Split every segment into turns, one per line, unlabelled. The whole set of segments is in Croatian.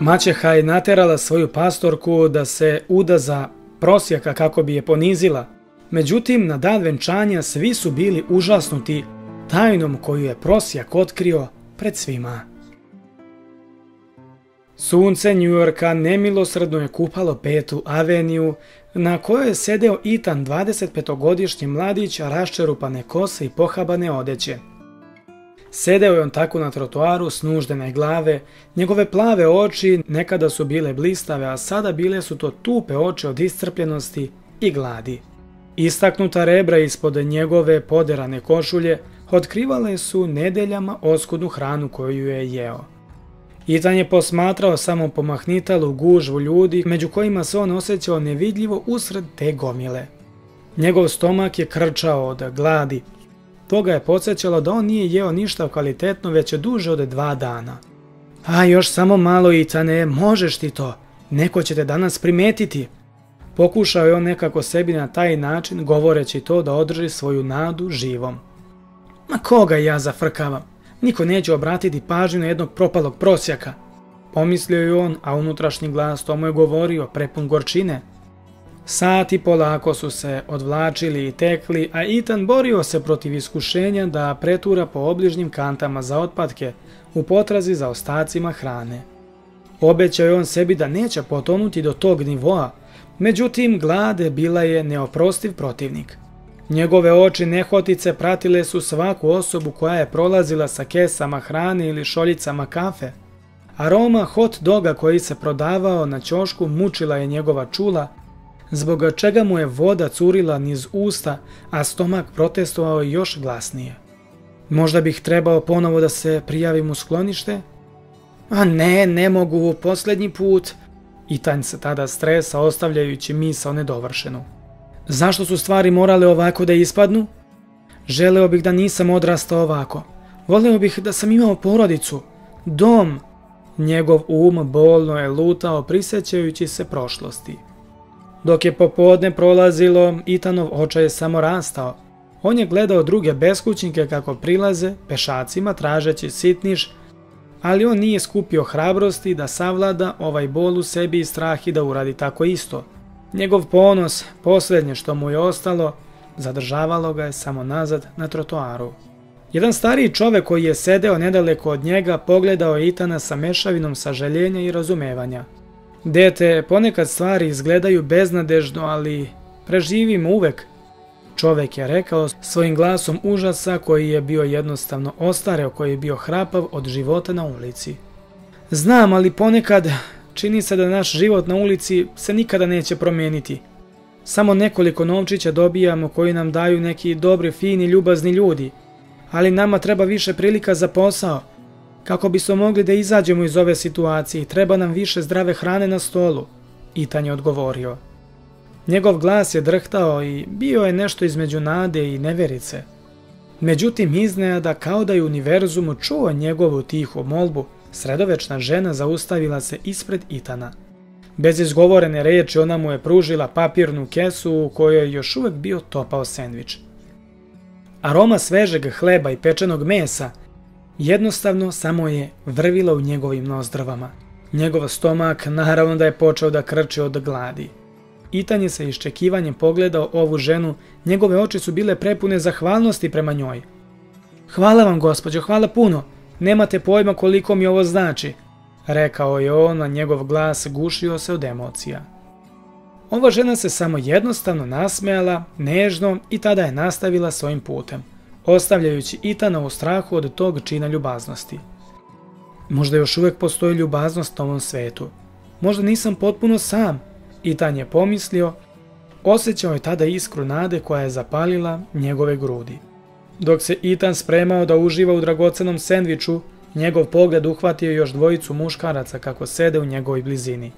Maćeha je naterala svoju pastorku da se uda za prosjaka kako bi je ponizila. Međutim, na dan venčanja svi su bili užasnuti tajnom koju je prosjak otkrio pred svima. Sunce Njujorka nemilosredno je kupalo petu aveniju, na kojoj je sedeo Itan 25-godišnji mladić raščerupane kose i pohabane odeće. Sedeo je on tako na trotoaru nuždene glave, njegove plave oči nekada su bile blistave, a sada bile su to tupe oči od iscrpljenosti i gladi. Istaknuta rebra ispod njegove poderane košulje otkrivale su nedeljama oskudnu hranu koju je jeo. Itan je posmatrao samo pomahnitalu gužvu ljudi među kojima se on osjećao nevidljivo usred te gomile. Njegov stomak je krčao od gladi, to ga je podsjećalo da on nije jeo ništa kvalitetno već je duže od dva dana. A još samo malo Itane, možeš ti to, neko će te danas primetiti. Pokušao je on nekako sebi na taj način govoreći to da održi svoju nadu živom. Ma koga ja zafrkavam? Niko neće obratiti pažnju na jednog propalog prosjaka. Pomislio je on, a unutrašnji glas to mu je govorio, prepun gorčine. Sati polako su se odvlačili i tekli, a Itan borio se protiv iskušenja da pretura po obližnjim kantama za otpadke u potrazi za ostacima hrane. Obećao je on sebi da neće potonuti do tog nivoa, međutim glade bila je neoprostiv protivnik. Njegove oči nehotice pratile su svaku osobu koja je prolazila sa kesama hrane ili šoljicama kafe. Aroma hot doga koji se prodavao na ćošku mučila je njegova čula, zbog čega mu je voda curila niz usta, a stomak protestovao još glasnije. Možda bih trebao ponovo da se prijavim u sklonište? A ne, ne mogu, posljednji put. I tanj se tada stresa ostavljajući misao nedovršenu. Zašto su stvari morale ovako da ispadnu? Želeo bih da nisam odrastao ovako. Volio bih da sam imao porodicu, dom. Njegov um bolno je lutao prisjećajući se prošlosti. Dok je popodne prolazilo, Itanov očaj je samo rastao. On je gledao druge beskućnike kako prilaze, pešacima tražeći sitniš, ali on nije skupio hrabrosti da savlada ovaj bol u sebi i strah i da uradi tako isto. Njegov ponos, posljednje što mu je ostalo, zadržavalo ga je samo nazad na trotoaru. Jedan stariji čovjek koji je sedeo nedaleko od njega pogledao je Itana sa mešavinom sažaljenja i razumevanja. Dete, ponekad stvari izgledaju beznadežno, ali preživimo uvek, čovjek je rekao svojim glasom užasa koji je bio jednostavno ostareo, koji je bio hrapav od života na ulici. Znam, ali ponekad čini se da naš život na ulici se nikada neće promijeniti. Samo nekoliko novčića dobijamo koji nam daju neki dobri, fini, ljubazni ljudi, ali nama treba više prilika za posao, kako bismo mogli da izađemo iz ove situacije, treba nam više zdrave hrane na stolu, Itan je odgovorio. Njegov glas je drhtao i bio je nešto između nade i neverice. Međutim, iznenada kao da je univerzum čuo njegovu tihu molbu, sredovečna žena zaustavila se ispred Itana. Bez izgovorene reči ona mu je pružila papirnu kesu u kojoj je još uvijek bio topao sendvič. Aroma svežeg hleba i pečenog mesa – Jednostavno samo je vrvila u njegovim nozdravama. Njegov stomak naravno da je počeo da krče od gladi. Itan je sa iščekivanjem pogledao ovu ženu, njegove oči su bile prepune zahvalnosti prema njoj. Hvala vam gospođo, hvala puno, nemate pojma koliko mi ovo znači, rekao je on, a njegov glas gušio se od emocija. Ova žena se samo jednostavno nasmejala, nežno i tada je nastavila svojim putem ostavljajući Itana u strahu od tog čina ljubaznosti. Možda još uvijek postoji ljubaznost na ovom svetu. Možda nisam potpuno sam, Itan je pomislio, osjećao je tada iskru nade koja je zapalila njegove grudi. Dok se Itan spremao da uživa u dragocenom sendviču, njegov pogled uhvatio još dvojicu muškaraca kako sede u njegovoj blizini.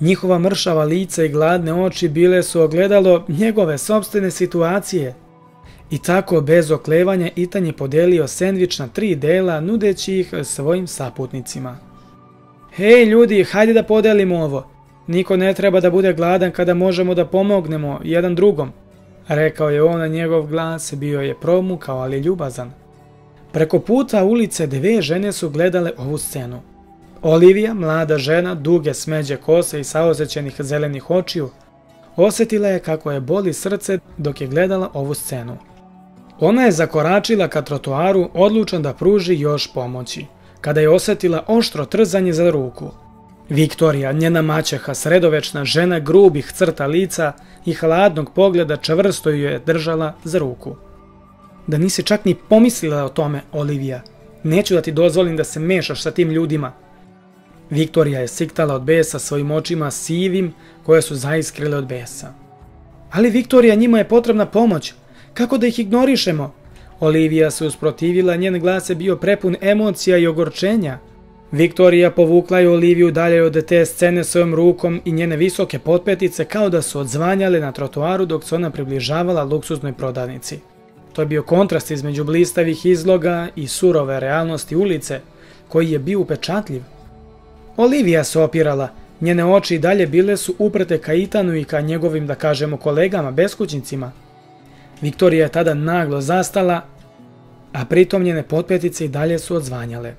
Njihova mršava lica i gladne oči bile su ogledalo njegove sobstvene situacije, i tako bez oklevanja Itan je podelio sendvič na tri dela nudeći ih svojim saputnicima. Hej ljudi, hajde da podelimo ovo. Niko ne treba da bude gladan kada možemo da pomognemo jedan drugom. Rekao je on, a njegov glas bio je promukao, ali ljubazan. Preko puta ulice dve žene su gledale ovu scenu. Olivija, mlada žena, duge smeđe kose i saosećenih zelenih očiju, osjetila je kako je boli srce dok je gledala ovu scenu. Ona je zakoračila ka trotoaru odlučan da pruži još pomoći, kada je osjetila oštro trzanje za ruku. Viktorija, njena maćeha, sredovečna žena grubih crta lica i hladnog pogleda čvrsto ju je držala za ruku. Da nisi čak ni pomislila o tome, Olivija. Neću da ti dozvolim da se mešaš sa tim ljudima. Viktorija je siktala od besa svojim očima sivim koje su zaiskrile od besa. Ali Viktorija, njima je potrebna pomoć. Kako da ih ignorišemo? Olivija se usprotivila, njen glas je bio prepun emocija i ogorčenja. Viktorija povukla je Oliviju dalje od te scene svojom rukom i njene visoke potpetice kao da su odzvanjale na trotuaru dok se ona približavala luksuznoj prodavnici. To je bio kontrast između blistavih izloga i surove realnosti ulice, koji je bio upečatljiv. Olivija se opirala, njene oči i dalje bile su uprete ka Itanu i ka njegovim, da kažemo, kolegama, beskućnicima. Viktorija je tada naglo zastala, a pritom njene potpetice i dalje su odzvanjale.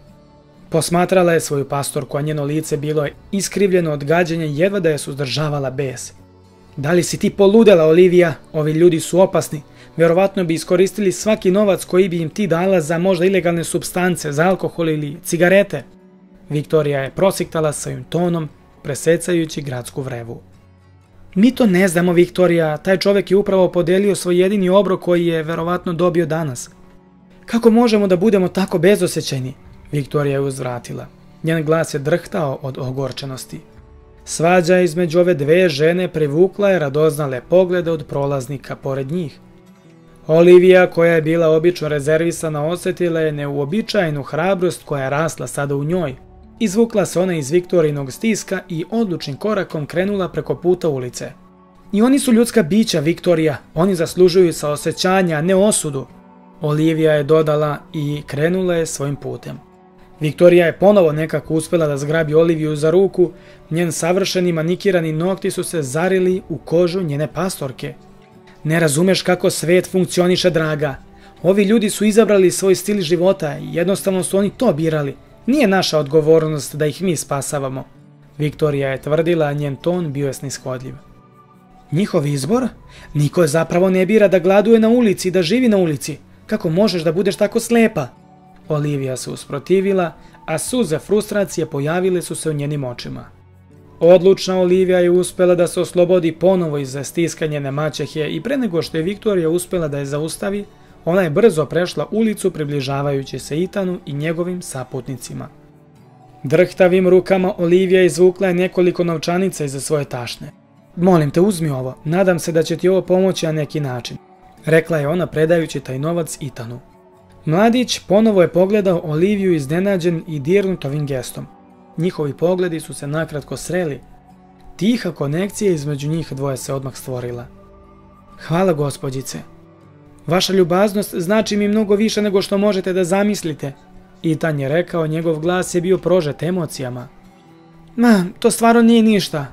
Posmatrala je svoju pastorku, a njeno lice bilo je iskrivljeno od gađenja jedva da je suzdržavala bes. Da li si ti poludela, Olivija? Ovi ljudi su opasni. Vjerovatno bi iskoristili svaki novac koji bi im ti dala za možda ilegalne substance, za alkohol ili cigarete. Viktorija je prosiktala svojim tonom, presecajući gradsku vrevu. Mi to ne znamo, Viktorija. Taj čovjek je upravo podelio svoj jedini obrok koji je verovatno dobio danas. Kako možemo da budemo tako bezosjećajni? Viktorija je uzvratila. Njen glas je drhtao od ogorčenosti. Svađa između ove dve žene privukla je radoznale poglede od prolaznika pored njih. Olivija, koja je bila obično rezervisana, osjetila je neuobičajenu hrabrost koja je rasla sada u njoj. Izvukla se ona iz Viktorinog stiska i odlučnim korakom krenula preko puta ulice. I oni su ljudska bića, Viktorija. Oni zaslužuju sa osjećanja, ne osudu. Olivija je dodala i krenula je svojim putem. Viktorija je ponovo nekako uspjela da zgrabi Oliviju za ruku, njen savršeni manikirani nokti su se zarili u kožu njene pastorke. Ne razumeš kako svet funkcioniše, draga. Ovi ljudi su izabrali svoj stil života i jednostavno su oni to birali. Nije naša odgovornost da ih mi spasavamo. Viktorija je tvrdila, a njen ton bio je snishodljiv. Njihov izbor? Niko zapravo ne bira da gladuje na ulici i da živi na ulici. Kako možeš da budeš tako slepa? Olivija se usprotivila, a suze frustracije pojavile su se u njenim očima. Odlučna Olivija je uspjela da se oslobodi ponovo iz stiskanja maćehe i pre nego što je Viktorija uspjela da je zaustavi, ona je brzo prešla ulicu približavajući se Itanu i njegovim saputnicima. Drhtavim rukama Olivija izvukla je nekoliko novčanica iza svoje tašne. Molim te, uzmi ovo, nadam se da će ti ovo pomoći na neki način, rekla je ona predajući taj novac Itanu. Mladić ponovo je pogledao Oliviju iznenađen i dirnut ovim gestom. Njihovi pogledi su se nakratko sreli. Tiha konekcija između njih dvoje se odmah stvorila. Hvala gospođice. Vaša ljubaznost znači mi mnogo više nego što možete da zamislite. Itan je rekao, njegov glas je bio prožet emocijama. Ma, to stvarno nije ništa.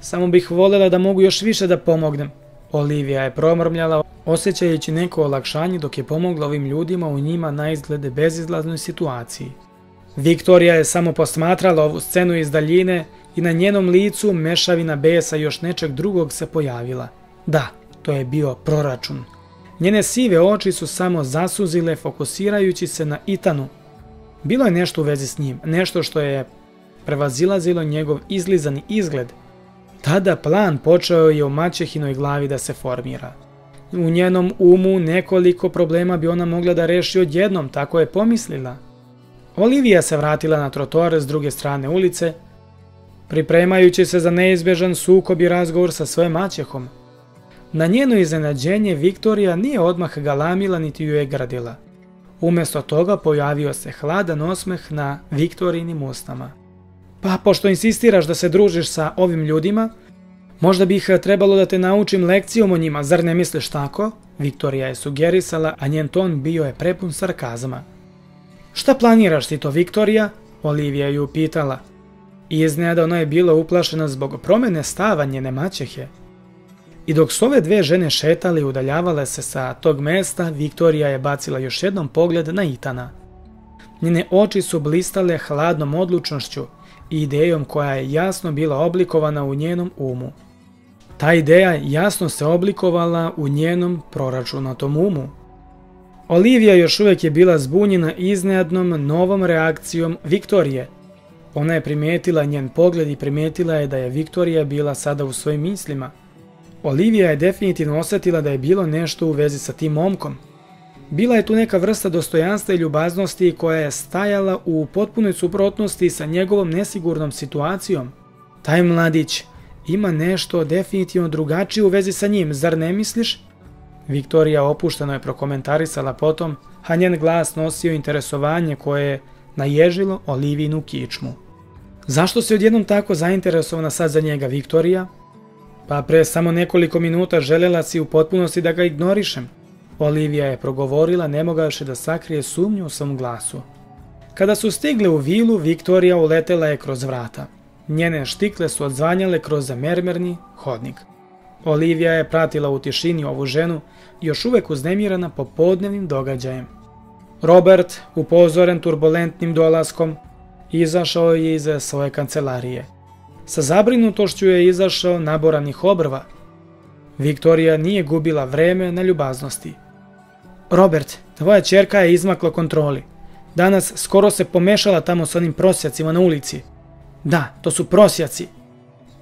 Samo bih voljela da mogu još više da pomognem. Olivija je promrmljala, osjećajući neko olakšanje dok je pomogla ovim ljudima u njima na izglede bezizlaznoj situaciji. Viktorija je samo posmatrala ovu scenu iz daljine i na njenom licu mešavina besa još nečeg drugog se pojavila. Da, to je bio proračun. Njene sive oči su samo zasuzile fokusirajući se na Itanu. Bilo je nešto u vezi s njim, nešto što je prevazilazilo njegov izlizani izgled – tada plan počeo je u maćehinoj glavi da se formira. U njenom umu nekoliko problema bi ona mogla da reši odjednom, tako je pomislila. Olivija se vratila na trotoar s druge strane ulice, pripremajući se za neizbježan sukob i razgovor sa svojom maćehom. Na njeno iznenađenje Viktorija nije odmah galamila niti ju je gradila. Umjesto toga pojavio se hladan osmeh na Viktorinim ustama. Pa, pošto insistiraš da se družiš sa ovim ljudima, možda bih trebalo da te naučim lekcijom o njima, zar ne misliš tako? Viktorija je sugerisala, a njen ton bio je prepun sarkazma. Šta planiraš ti to, Viktorija? Olivija ju pitala. Iznenada je bila uplašena zbog promjene stava njene maćehe. I dok su ove dve žene šetali i udaljavale se sa tog mesta, Viktorija je bacila još jednom pogled na Itana. Njene oči su blistale hladnom odlučnošću i idejom koja je jasno bila oblikovana u njenom umu. Ta ideja jasno se oblikovala u njenom proračunatom umu. Olivija još uvijek je bila zbunjena iznenadnom novom reakcijom Viktorije. Ona je primijetila njen pogled i primijetila je da je Viktorija bila sada u svojim mislima. Olivija je definitivno osjetila da je bilo nešto u vezi sa tim momkom. Bila je tu neka vrsta dostojanstva i ljubaznosti koja je stajala u potpunoj suprotnosti sa njegovom nesigurnom situacijom. Taj mladić ima nešto definitivno drugačije u vezi sa njim, zar ne misliš? Viktorija opušteno je prokomentarisala potom, a njen glas nosio interesovanje koje je naježilo Olivinu kičmu. Zašto si odjednom tako zainteresovana sad za njega, Viktorija? Pa pre samo nekoliko minuta željela si u potpunosti da ga ignorišem. Olivija je progovorila nemogavši da sakrije sumnju u svom glasu. Kada su stigle u vilu, Viktorija uletela je kroz vrata. Njene štikle su odzvanjale kroz mermerni hodnik. Olivija je pratila u tišini ovu ženu, još uvek uznemirana popodnevnim događajem. Robert, upozoren turbulentnim dolaskom, izašao je iz svoje kancelarije. Sa zabrinutošću je izašao naboranih obrva. Viktorija nije gubila vreme na ljubaznosti. Robert, tvoja čerka je izmakla kontroli. Danas skoro se pomešala tamo s onim prosjacima na ulici. Da, to su prosjaci.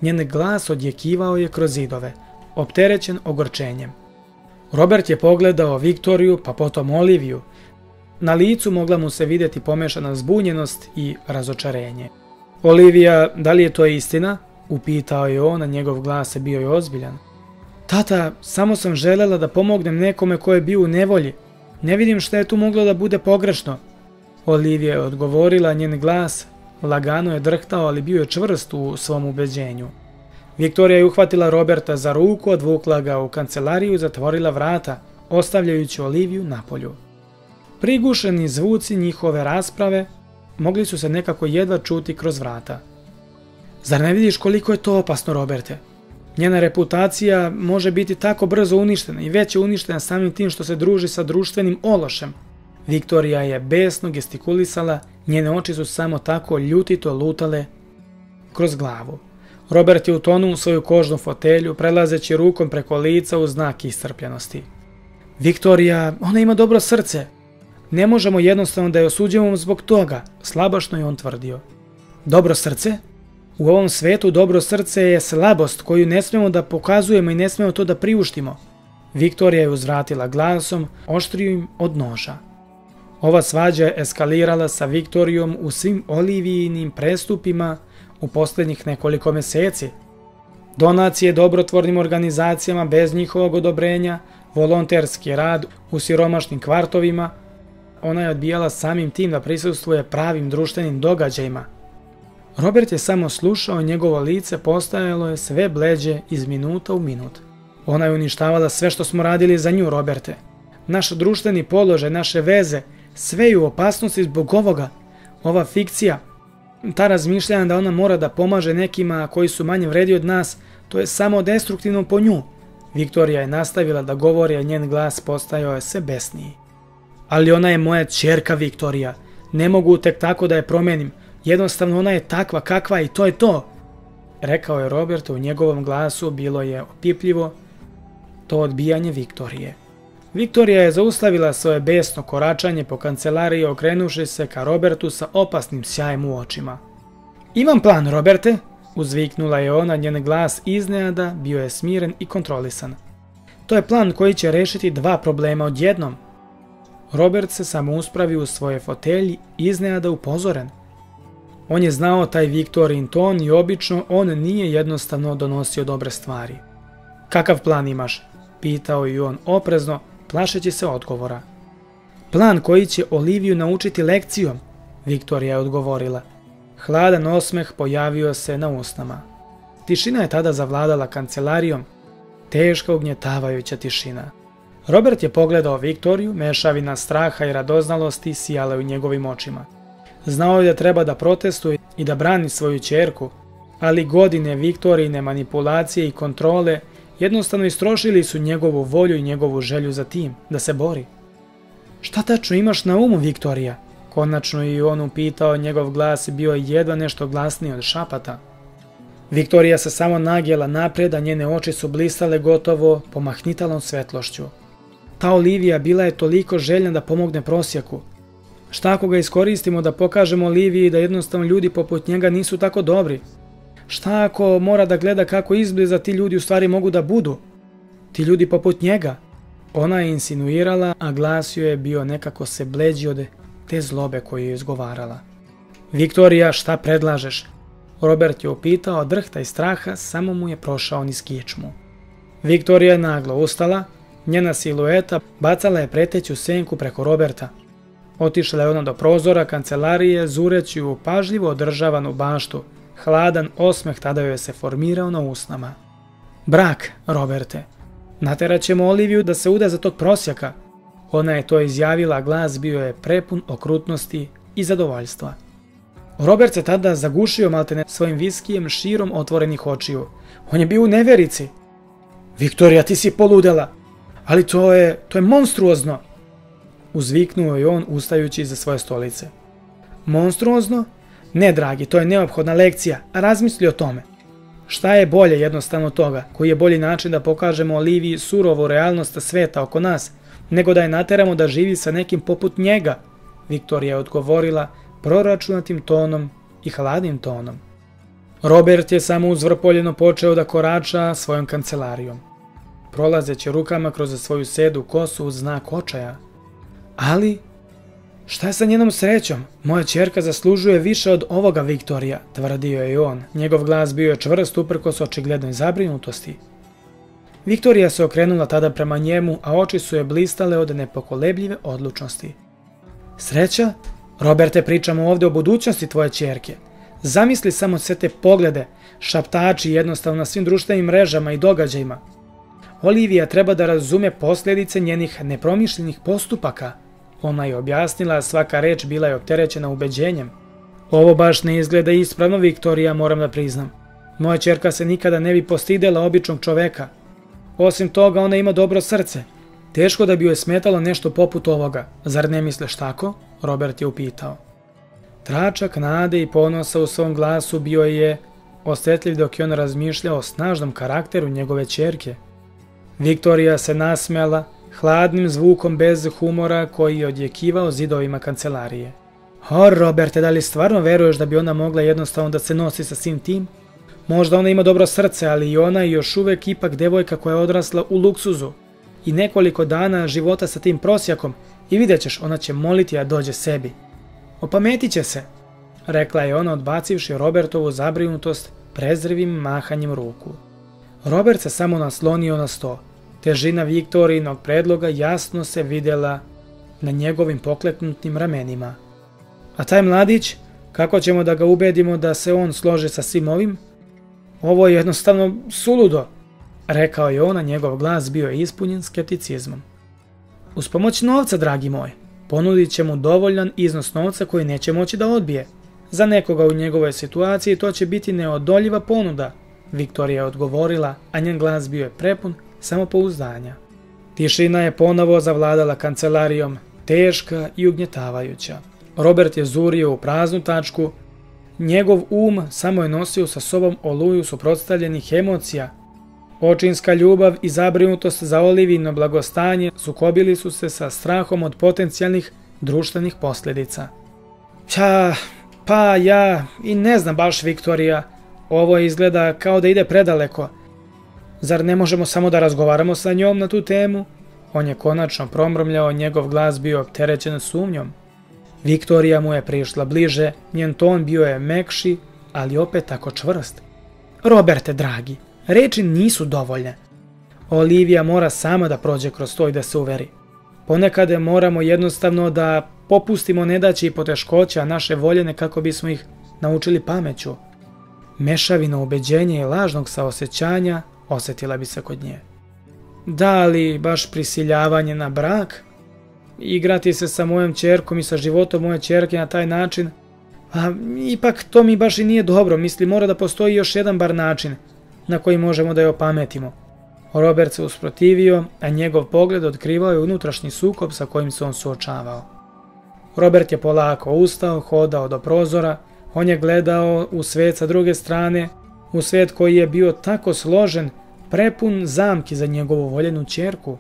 Njen glas odjekivao je kroz zidove, opterećen ogorčenjem. Robert je pogledao Viktoriju, pa potom Oliviju. Na licu mogla mu se vidjeti pomešana zbunjenost i razočarenje. Olivija, da li je to istina? Upitao je on, a njegov glas je bio i ozbiljan. Tata, samo sam želela da pomognem nekome ko je bio u nevolji. Ne vidim šta je tu moglo da bude pogrešno. Olivija je odgovorila, njen glas lagano je drhtao, ali bio je čvrst u svom ubeđenju. Viktorija je uhvatila Roberta za ruku, odvukla ga u kancelariju i zatvorila vrata, ostavljajući Oliviju na polju. Prigušeni zvuci njihove rasprave mogli su se nekako jedva čuti kroz vrata. Zar ne vidiš koliko je to opasno, Roberte? Njena reputacija može biti tako brzo uništena i već je uništena samim tim što se druži sa društvenim ološem. Viktorija je besno gestikulisala, njene oči su samo tako ljutito lutale kroz glavu. Robert je utonuo u svoju kožnu fotelju, prelazeći rukom preko lica u znak iscrpljenosti. Viktorija, ona ima dobro srce. Ne možemo jednostavno da je osuđujemo zbog toga, slabašno je on tvrdio. Dobro srce? U ovom svetu dobro srce je slabost koju ne smijemo da pokazujemo i ne smijemo to da priuštimo. Viktorija je uzvratila glasom, im od noža. Ova svađa je eskalirala sa Viktorijom u svim olivijinim prestupima u posljednjih nekoliko mjeseci. Donacije dobrotvornim organizacijama bez njihovog odobrenja, volonterski rad u siromašnim kvartovima, ona je odbijala samim tim da prisustvuje pravim društvenim događajima, Robert je samo slušao, njegovo lice postajalo je sve bleđe iz minuta u minut. Ona je uništavala sve što smo radili za nju, Roberte. Naš društveni položaj, naše veze, sve je u opasnosti zbog ovoga. Ova fikcija, ta razmišljanja da ona mora da pomaže nekima koji su manje vredi od nas, to je samo destruktivno po nju. Viktorija je nastavila da govori, a njen glas postajao je sve besniji. Ali ona je moja čerka Viktorija. Ne mogu tek tako da je promenim. Jednostavno ona je takva kakva i to je to. Rekao je Robert, u njegovom glasu bilo je opipljivo to odbijanje Viktorije. Viktorija je zaustavila svoje besno koračanje po kancelariji okrenuši se ka Robertu sa opasnim sjajem u očima. Imam plan, Roberte, uzviknula je ona, njen glas iznenada bio je smiren i kontrolisan. To je plan koji će rešiti dva problema odjednom. Robert se samo uspravi u svoje fotelji iznenada upozoren. On je znao taj Viktorin ton i obično on nije jednostavno donosio dobre stvari. Kakav plan imaš? Pitao je on oprezno, plašeći se odgovora. Plan koji će Oliviju naučiti lekcijom, Viktorija je odgovorila. Hladan osmeh pojavio se na usnama. Tišina je tada zavladala kancelarijom, teška ugnjetavajuća tišina. Robert je pogledao Viktoriju, mešavina straha i radoznalosti sijale u njegovim očima. Znao je da treba da protestuje i da brani svoju čerku, ali godine Viktorine manipulacije i kontrole jednostavno istrošili su njegovu volju i njegovu želju za tim, da se bori. Šta tačno imaš na umu, Viktorija? Konačno i on upitao, njegov glas bio jedva nešto glasniji od šapata. Viktorija se samo nagijela naprijed, a njene oči su blistale gotovo pomahnitalom svetlošću. Ta Olivija bila je toliko željna da pomogne prosjeku. Šta ako ga iskoristimo da pokažemo Oliviji da jednostavno ljudi poput njega nisu tako dobri? Šta ako mora da gleda kako izbliza ti ljudi u stvari mogu da budu? Ti ljudi poput njega? Ona je insinuirala, a glas joj je bio nekako se bleđi od te zlobe koju je izgovarala. Viktorija, šta predlažeš? Robert je upitao, drhta i straha, samo mu je prošao niz kičmu. Viktorija je naglo ustala, njena silueta bacala je preteću senku preko Roberta. Otišla je ona do prozora kancelarije, zureći u pažljivo održavanu baštu. Hladan osmeh tada joj se formirao na usnama. Brak, Roberte. Naterat ćemo Oliviju da se uda za tog prosjaka. Ona je to izjavila, glas bio je prepun okrutnosti i zadovoljstva. Robert se tada zagušio maltene svojim viskijem širom otvorenih očiju. On je bio u neverici. Viktorija, ti si poludela. Ali to je, to je monstruozno. Uzviknuo je on ustajući iza svoje stolice. Monstruozno? Ne, dragi, to je neophodna lekcija, a razmisli o tome. Šta je bolje jednostavno toga, koji je bolji način da pokažemo Oliviji surovu realnost sveta oko nas, nego da je nateramo da živi sa nekim poput njega? Viktorija je odgovorila proračunatim tonom i hladnim tonom. Robert je samo uzvrpoljeno počeo da korača svojom kancelarijom. Prolazeći rukama kroz svoju sedu kosu uz znak očaja. Ali, šta je sa njenom srećom? Moja čerka zaslužuje više od ovoga Viktorija, tvrdio je on. Njegov glas bio je čvrst uprkos očiglednoj zabrinutosti. Viktorija se okrenula tada prema njemu, a oči su je blistale od nepokolebljive odlučnosti. Sreća? Roberte, pričamo ovdje o budućnosti tvoje čerke. Zamisli samo sve te poglede, šaptači jednostavno na svim društvenim mrežama i događajima. Olivija treba da razume posljedice njenih nepromišljenih postupaka. Ona je objasnila, svaka reč bila je opterećena ubeđenjem. Ovo baš ne izgleda ispravno, Viktorija, moram da priznam. Moja čerka se nikada ne bi postidela običnog čoveka. Osim toga, ona ima dobro srce. Teško da bi joj smetalo nešto poput ovoga. Zar ne misliš tako? Robert je upitao. Tračak nade i ponosa u svom glasu bio je osjetljiv dok je on razmišljao o snažnom karakteru njegove čerke. Viktorija se nasmjala, hladnim zvukom bez humora koji je odjekivao zidovima kancelarije. O, Roberte, da li stvarno veruješ da bi ona mogla jednostavno da se nosi sa svim tim? Možda ona ima dobro srce, ali i ona je još uvek ipak devojka koja je odrasla u luksuzu. I nekoliko dana života sa tim prosjakom i vidjet ćeš, ona će moliti da dođe sebi. Opametit će se, rekla je ona odbacivši Robertovu zabrinutost prezrivim mahanjem ruku. Robert se samo naslonio na sto. Težina Viktorijinog predloga jasno se vidjela na njegovim pokleknutim ramenima. A taj mladić, kako ćemo da ga ubedimo da se on složi sa svim ovim? Ovo je jednostavno suludo, rekao je on, a njegov glas bio je ispunjen skepticizmom. Uz pomoć novca, dragi moj, ponudit će mu dovoljan iznos novca koji neće moći da odbije. Za nekoga u njegovoj situaciji to će biti neodoljiva ponuda, Viktorija je odgovorila, a njen glas bio je prepun samopouzdanja. Tišina je ponovo zavladala kancelarijom, teška i ugnjetavajuća. Robert je zurio u praznu tačku, njegov um samo je nosio sa sobom oluju suprotstavljenih emocija. Očinska ljubav i zabrinutost za Olivino blagostanje sukobili su se sa strahom od potencijalnih društvenih posljedica.Ća, pa ja i ne znam baš Viktorija, ovo izgleda kao da ide predaleko. Zar ne možemo samo da razgovaramo sa njom na tu temu? On je konačno promrmljao, njegov glas bio opterećen sumnjom. Viktorija mu je prišla bliže, njen ton bio je mekši, ali opet tako čvrst. Roberte, dragi, reči nisu dovoljne. Olivija mora sama da prođe kroz to i da se uveri. Ponekad moramo jednostavno da popustimo nedaći i poteškoća naše voljene kako bismo ih naučili pameću. Mešavina ubeđenja i lažnog saosećanja osjetila bi se kod nje. Da li baš prisiljavanje na brak? Igrati se sa mojom čerkom i sa životom moje čerke na taj način? A ipak to mi baš i nije dobro, misli mora da postoji još jedan bar način na koji možemo da je opametimo. Robert se usprotivio, a njegov pogled otkrivao je unutrašnji sukob sa kojim se on suočavao. Robert je polako ustao, hodao do prozora, on je gledao u svet sa druge strane, u svet koji je bio tako složen, prepun zamki za njegovu voljenu čerku.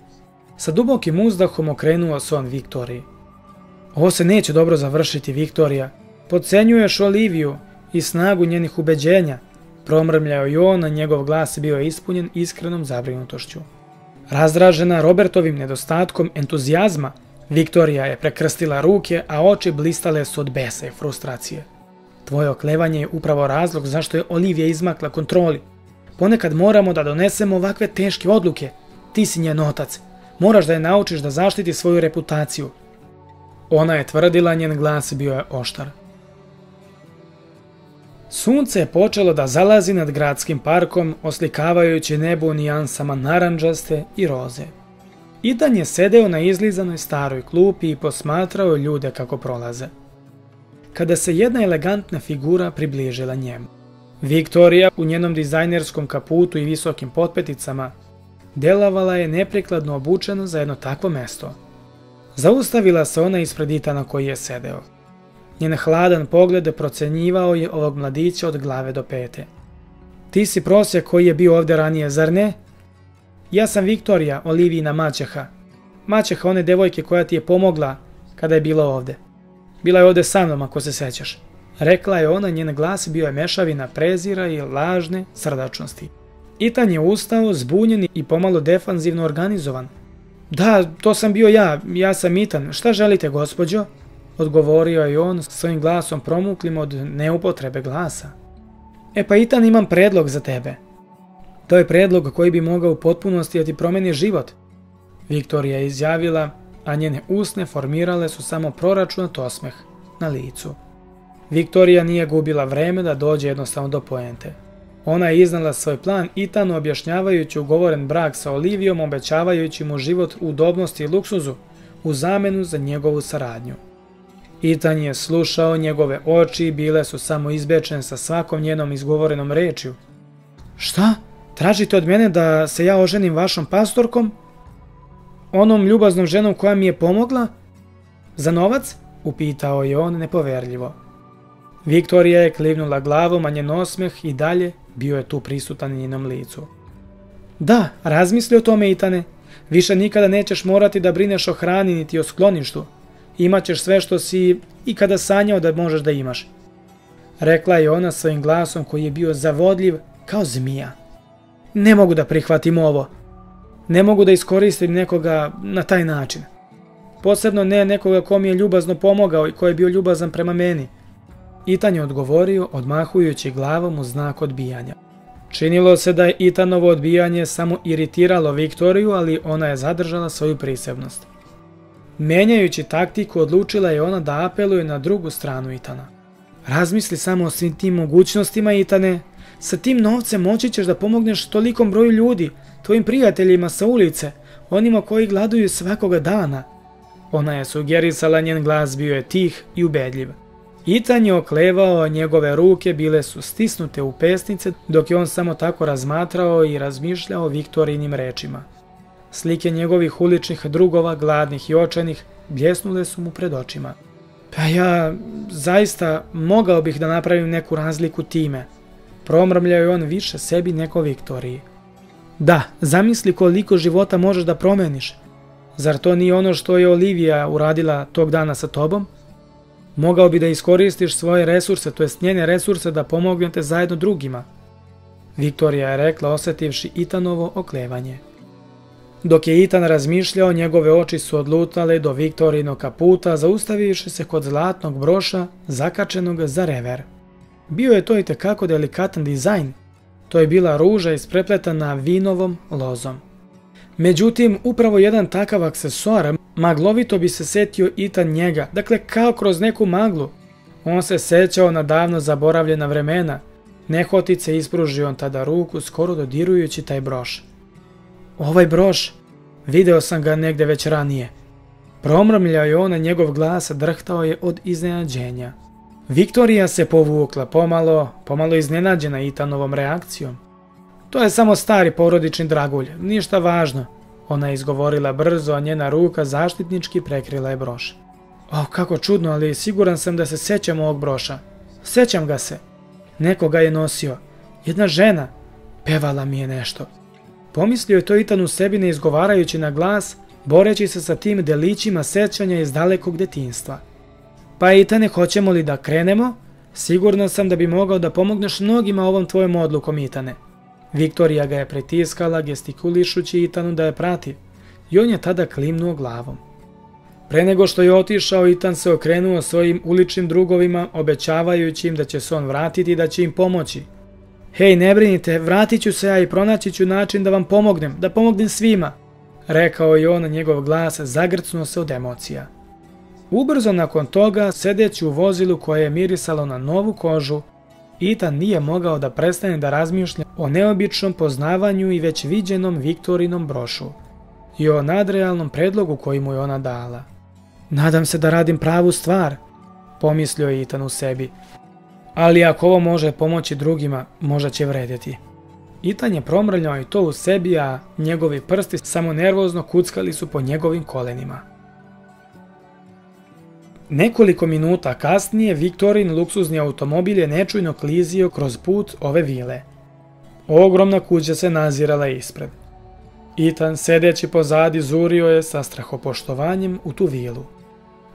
Sa dubokim uzdahom okrenuo se on Viktoriji. Ovo se neće dobro završiti, Viktorija. Podcenjuješ Oliviju i snagu njenih ubeđenja. Promrmljao je on, a njegov glas bio ispunjen iskrenom zabrinutošću. Razdražena Robertovim nedostatkom entuzijazma, Viktorija je prekrstila ruke, a oči blistale su od besa i frustracije. Tvoje oklevanje je upravo razlog zašto je Olivija izmakla kontroli. Ponekad moramo da donesemo ovakve teške odluke. Ti si njen otac. Moraš da je naučiš da zaštiti svoju reputaciju. Ona je tvrdila, njen glas bio je oštar. Sunce je počelo da zalazi nad gradskim parkom, oslikavajući nebo u nijansama naranđaste i roze. Idan je sedeo na izlizanoj staroj klupi i posmatrao ljude kako prolaze. Kada se jedna elegantna figura približila njemu. Viktorija u njenom dizajnerskom kaputu i visokim potpeticama delavala je neprikladno obučeno za jedno takvo mesto. Zaustavila se ona ispred Itana koji je sedeo. Njen hladan pogled procenjivao je ovog mladića od glave do pete. Ti si prosjek koji je bio ovdje ranije, zar ne? Ja sam Viktorija, Olivijina maćeha. Maćeha one devojke koja ti je pomogla kada je bila ovdje. Bila je ovdje sa mnom ako se sećaš. Rekla je ona, njen glas bio je mešavina prezira i lažne srdačnosti. Itan je ustao, zbunjen i pomalo defanzivno organizovan. Da, to sam bio ja, ja sam Itan. Šta želite, gospođo? Odgovorio je on svojim glasom promuklim od neupotrebe glasa. E pa Itan imam predlog za tebe. To je predlog koji bi mogao u potpunosti da ti promeni život. Viktorija je izjavila, a njene usne formirale su samo proračunat osmeh na licu. Viktorija nije gubila vreme da dođe jednostavno do poente. Ona je iznala svoj plan Itanu objašnjavajući ugovoren brak sa Olivijom, obećavajući mu život u udobnosti i luksuzu u zamenu za njegovu saradnju. Itan je slušao, njegove oči bile su samo izbečene sa svakom njenom izgovorenom rečju. Šta? Tražite od mene da se ja oženim vašom pastorkom? Onom ljubaznom ženom koja mi je pomogla? Za novac? Upitao je on nepoverljivo. Viktorija je klivnula glavom, a njen osmeh i dalje bio je tu prisutan njenom licu. Da, razmisli o tome, Itane. Više nikada nećeš morati da brineš o hrani niti o skloništu. Imaćeš sve što si ikada sanjao da možeš da imaš. Rekla je ona svojim glasom koji je bio zavodljiv kao zmija. Ne mogu da prihvatim ovo. Ne mogu da iskoristim nekoga na taj način. Posebno ne nekoga ko mi je ljubazno pomogao i ko je bio ljubazan prema meni. Itan je odgovorio odmahujući glavom u znak odbijanja. Činilo se da je Itanovo odbijanje samo iritiralo Viktoriju, ali ona je zadržala svoju prisebnost. Menjajući taktiku, odlučila je ona da apeluje na drugu stranu Itana. Razmisli samo o svim tim mogućnostima, Itane. Sa tim novcem moći ćeš da pomogneš tolikom broju ljudi, tvojim prijateljima sa ulice, onima koji gladuju svakoga dana. Ona je sugerisala, njen glas bio je tih i ubedljiv. Itan je oklevao, njegove ruke bile su stisnute u pesnice, dok je on samo tako razmatrao i razmišljao Viktorinim rečima. Slike njegovih uličnih drugova, gladnih i očenih, bljesnule su mu pred očima. Pa ja zaista mogao bih da napravim neku razliku time. Promrmljao je on više sebi neko Viktoriji. Da, zamisli koliko života možeš da promeniš. Zar to nije ono što je Olivija uradila tog dana sa tobom? Mogao bi da iskoristiš svoje resurse, to jest njene resurse da pomognete zajedno drugima. Viktorija je rekla osjetivši Itanovo oklevanje. Dok je Itan razmišljao, njegove oči su odlutale do Viktorinog kaputa, zaustavivši se kod zlatnog broša, zakačenog za rever. Bio je to i tekako delikatan dizajn. To je bila ruža isprepletana vinovom lozom. Međutim, upravo jedan takav aksesuar, maglovito bi se setio Itan njega, dakle kao kroz neku maglu. On se sećao na davno zaboravljena vremena. Nehotice ispružio on tada ruku, skoro dodirujući taj broš. Ovaj broš, video sam ga negde već ranije. Promrmljao je on, njegov glas drhtao je od iznenađenja. Viktorija se povukla pomalo, pomalo iznenađena Itanovom reakcijom. To je samo stari porodični dragulj, ništa važno. Ona je izgovorila brzo, a njena ruka zaštitnički prekrila je broš. O, kako čudno, ali siguran sam da se sećam ovog broša. Sećam ga se. Neko ga je nosio. Jedna žena. Pevala mi je nešto. Pomislio je to Itan u sebi ne izgovarajući na glas, boreći se sa tim delićima sećanja iz dalekog detinstva. Pa Itane, hoćemo li da krenemo? Sigurno sam da bi mogao da pomogneš mnogima ovom tvojom odlukom, Itane. Viktorija ga je pritiskala, gestikulišući Itanu da je prati. I on je tada klimnuo glavom. Pre nego što je otišao, Itan se okrenuo svojim uličnim drugovima, obećavajući im da će se on vratiti i da će im pomoći. Hej, ne brinite, vratit ću se ja i pronaći ću način da vam pomognem, da pomognem svima, rekao je on njegov glas, zagrcnuo se od emocija. Ubrzo nakon toga, sedeći u vozilu koje je mirisalo na novu kožu, Itan nije mogao da prestane da razmišlja o neobičnom poznavanju i već viđenom Viktorinom brošu i o nadrealnom predlogu koji mu je ona dala. Nadam se da radim pravu stvar, pomislio je Itan u sebi. Ali ako ovo može pomoći drugima, možda će vredjeti. Itan je promrljao i to u sebi, a njegovi prsti samo nervozno kuckali su po njegovim kolenima. Nekoliko minuta kasnije Viktorin luksuzni automobil je nečujno klizio kroz put ove vile. Ogromna kuća se nazirala ispred. Itan sedeći pozadi zurio je sa strahopoštovanjem u tu vilu.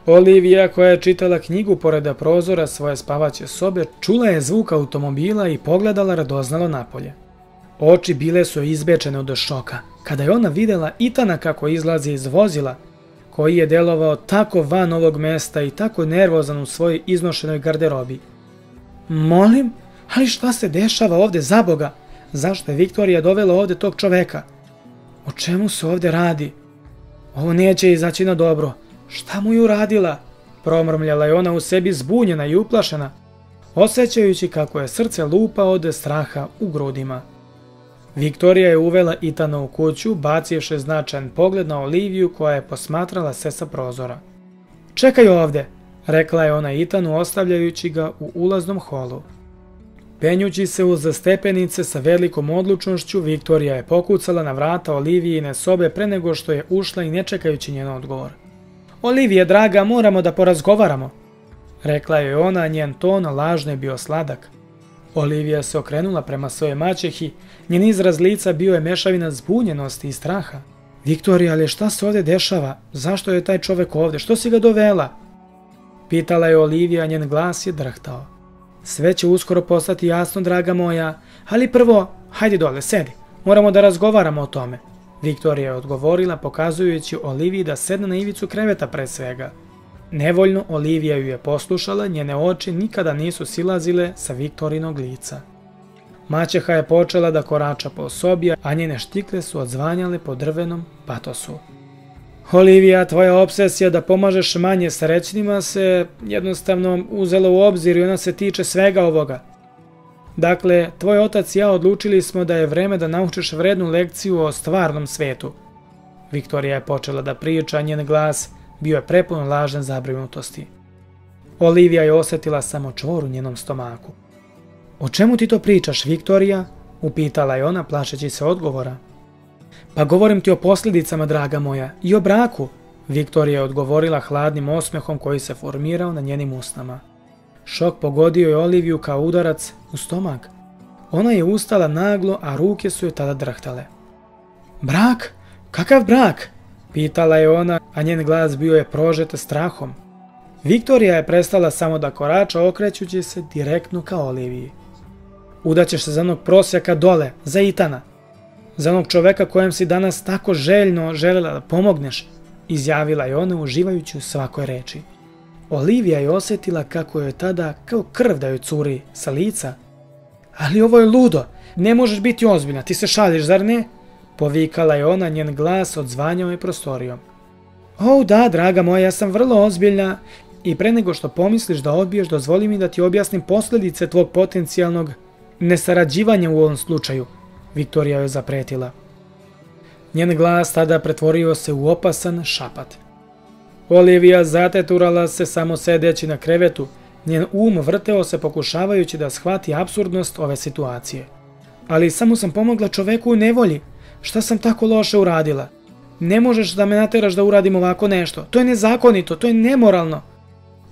Olivija koja je čitala knjigu pored prozora svoje spavaće sobe čula je zvuk automobila i pogledala radoznalo napolje. Oči bile su izbečene od šoka kada je ona videla Itana kako izlazi iz vozila koji je delovao tako van ovog mesta i tako nervozan u svojoj iznošenoj garderobi. Molim, ali šta se dešava ovde za Boga? Zašto je Viktorija dovela ovde tog čoveka? O čemu se ovde radi? Ovo neće izaći na dobro. Šta mu je uradila? Promrmljala je ona u sebi zbunjena i uplašena, osjećajući kako je srce lupa od straha u grudima. Viktorija je uvela Itana u kuću, bacijevši značajan pogled na Oliviju koja je posmatrala se sa prozora. Čekaj ovde, rekla je ona Itanu ostavljajući ga u ulaznom holu. Penjući se uz stepenice sa velikom odlučnošću, Viktorija je pokucala na vrata Olivijine sobe pre nego što je ušla i ne čekajući njen odgovor. Olivije, draga, moramo da porazgovaramo, rekla je ona, njen ton lažno je bio sladak. Olivija se okrenula prema svoje maćehi, njen izraz lica bio je mešavina zbunjenosti i straha. Viktorija, ali šta se ovde dešava? Zašto je taj čovek ovde? Što si ga dovela? Pitala je Olivija, njen glas je drhtao. Sve će uskoro postati jasno, draga moja, ali prvo, hajde dole, sedi. Moramo da razgovaramo o tome. Viktorija je odgovorila pokazujući Oliviji da sedne na ivicu kreveta pre svega. Nevoljno Olivija ju je poslušala, njene oči nikada nisu silazile sa Viktorinog lica. Maćeha je počela da korača po sobi, a njene štikle su odzvanjale po drvenom patosu. Olivija, tvoja obsesija da pomažeš manje srećnima se jednostavno uzela u obzir i ona se tiče svega ovoga. Dakle, tvoj otac i ja odlučili smo da je vreme da naučiš vrednu lekciju o stvarnom svetu. Viktorija je počela da priča, njen glas bio je prepun lažne zabrinutosti. Olivija je osetila samo čvor u njenom stomaku. O čemu ti to pričaš, Viktorija? Upitala je ona, plašeći se odgovora. Pa govorim ti o posljedicama, draga moja, i o braku, Viktorija je odgovorila hladnim osmehom koji se formirao na njenim usnama. Šok pogodio je Oliviju kao udarac u stomak. Ona je ustala naglo, a ruke su joj tada drhtale. Brak? Kakav brak? Pitala je ona, a njen glas bio je prožet strahom. Viktorija je prestala samo da korača okrećući se direktno ka Oliviji. Udaćeš se za onog prosjaka dole, za Itana. Za onog čoveka kojem si danas tako željno želela da pomogneš, izjavila je ona uživajući u svakoj reči. Olivija je osjetila kako je tada kao krv da joj curi sa lica. Ali ovo je ludo, ne možeš biti ozbiljna, ti se šališ, zar ne? Povikala je ona, njen glas odzvanjao je prostorijom. O, da, draga moja, ja sam vrlo ozbiljna i pre nego što pomisliš da odbiješ, dozvoli mi da ti objasnim posljedice tvog potencijalnog nesarađivanja u ovom slučaju, Viktorija je zapretila. Njen glas tada pretvorio se u opasan šapat. Olivija zateturala se samo sedeći na krevetu, njen um vrteo se pokušavajući da shvati absurdnost ove situacije. Ali samo sam pomogla čoveku u nevolji, Šta sam tako loše uradila? Ne možeš da me nateraš da uradim ovako nešto. To je nezakonito, to je nemoralno.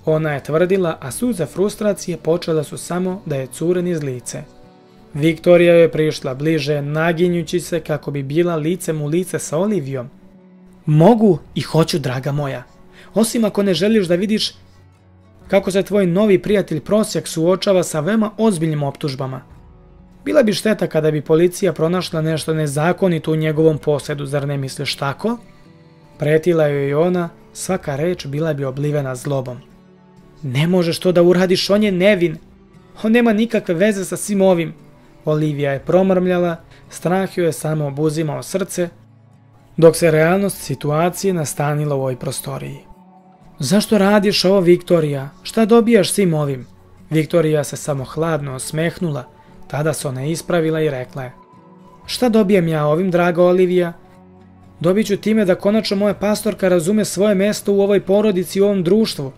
Ona je tvrdila, a suze frustracije počela su samo da je curen iz lice. Viktorija je prišla bliže, naginjući se kako bi bila licem u lice sa Olivijom. Mogu i hoću, draga moja. Osim ako ne želiš da vidiš kako se tvoj novi prijatelj prosjak suočava sa veoma ozbiljnim optužbama. Bila bi šteta kada bi policija pronašla nešto nezakonito u njegovom posjedu, zar ne misliš tako? Pretila joj ona, svaka reč bila bi oblivena zlobom. Ne možeš to da uradiš, on je nevin. On nema nikakve veze sa svim ovim. Olivija je promrmljala, strah joj je samo obuzimao srce, dok se realnost situacije nastanila u ovoj prostoriji. Zašto radiš ovo, Viktorija? Šta dobijaš svim ovim? Viktorija se samo hladno osmehnula, tada se ona ispravila i rekla je. Šta dobijem ja ovim, draga Olivija? Dobit ću time da konačno moja pastorka razume svoje mjesto u ovoj porodici i u ovom društvu.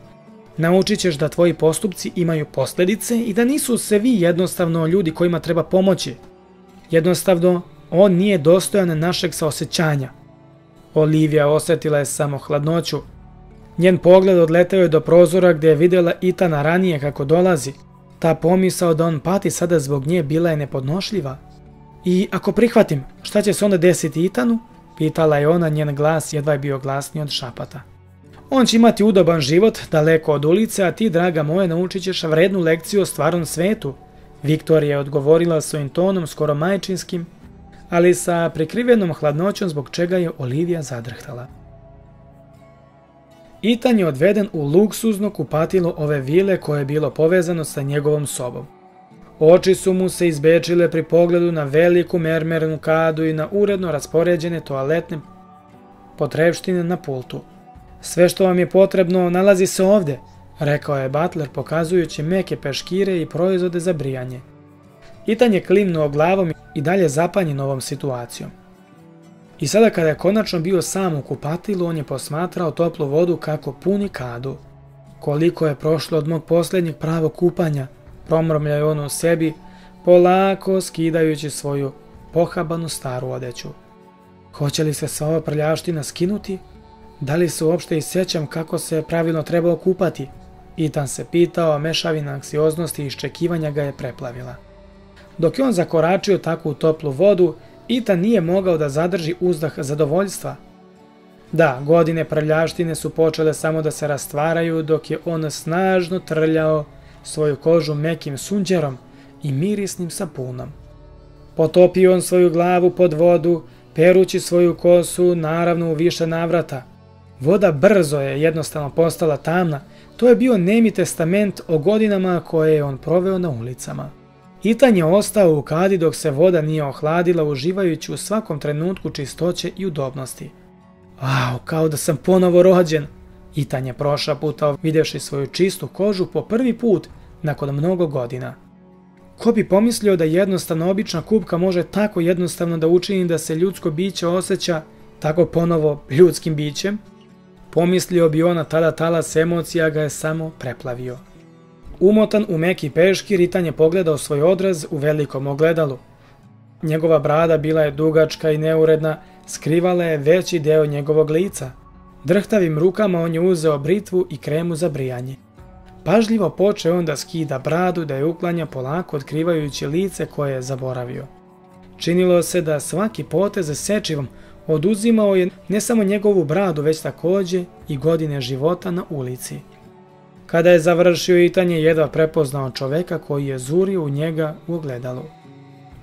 Naučit ćeš da tvoji postupci imaju posljedice i da nisu se vi jednostavno ljudi kojima treba pomoći. Jednostavno, on nije dostojan našeg saosećanja. Olivija osjetila je samo hladnoću. Njen pogled odletao je do prozora gdje je vidjela Itana ranije kako dolazi. Ta pomisao da on pati sada zbog nje bila je nepodnošljiva. I ako prihvatim, šta će se onda desiti Itanu? Pitala je ona, njen glas jedva je bio glasniji od šapata. On će imati udoban život, daleko od ulice, a ti, draga moja, naučit ćeš vrednu lekciju o stvarnom svetu. Viktorija je odgovorila svojim tonom, skoro majčinskim, ali sa prikrivenom hladnoćom zbog čega je Olivija zadrhtala. Itan je odveden u luksuzno kupatilo ove vile koje je bilo povezano sa njegovom sobom. Oči su mu se izbečile pri pogledu na veliku mermernu kadu i na uredno raspoređene toaletne potrebštine na pultu. Sve što vam je potrebno nalazi se ovdje, rekao je Butler pokazujući meke peškire i proizvode za brijanje. Itan je klimnuo glavom i dalje zapanjen ovom situacijom. I sada kada je konačno bio sam u kupatilu, on je posmatrao toplu vodu kako puni kadu. Koliko je prošlo od mog posljednjeg pravog kupanja, promrmlja je on u sebi, polako skidajući svoju pohabanu staru odeću. Hoće li se sva ova prljaština skinuti? Da li se uopšte i sjećam kako se pravilno trebao kupati? Itan se pitao, a mešavina anksioznosti i iščekivanja ga je preplavila. Dok je on zakoračio tako u toplu vodu, Itan nije mogao da zadrži uzdah zadovoljstva. Da, godine prljaštine su počele samo da se rastvaraju dok je on snažno trljao svoju kožu mekim sunđerom i mirisnim sapunom. Potopio on svoju glavu pod vodu, perući svoju kosu naravno u više navrata. Voda brzo je jednostavno postala tamna, to je bio nemi testament o godinama koje je on proveo na ulicama. Itan je ostao u kadi dok se voda nije ohladila uživajući u svakom trenutku čistoće i udobnosti. Wow, kao da sam ponovo rođen. Itan je prošaputao vidjevši svoju čistu kožu po prvi put nakon mnogo godina. Ko bi pomislio da jednostavno obična kupka može tako jednostavno da učini da se ljudsko biće osjeća tako ponovo ljudskim bićem? Pomislio bi ona tada talas emocija ga je samo preplavio. Umotan u meki peški, Ritan je pogledao svoj odraz u velikom ogledalu. Njegova brada bila je dugačka i neuredna, skrivala je veći deo njegovog lica. Drhtavim rukama on je uzeo britvu i kremu za brijanje. Pažljivo počeo on da skida bradu, da je uklanja polako otkrivajući lice koje je zaboravio. Činilo se da svaki potez sečivom oduzimao je ne samo njegovu bradu, već također i godine života na ulici. Kada je završio itanje, jedva prepoznao čoveka koji je zurio u njega u ogledalu.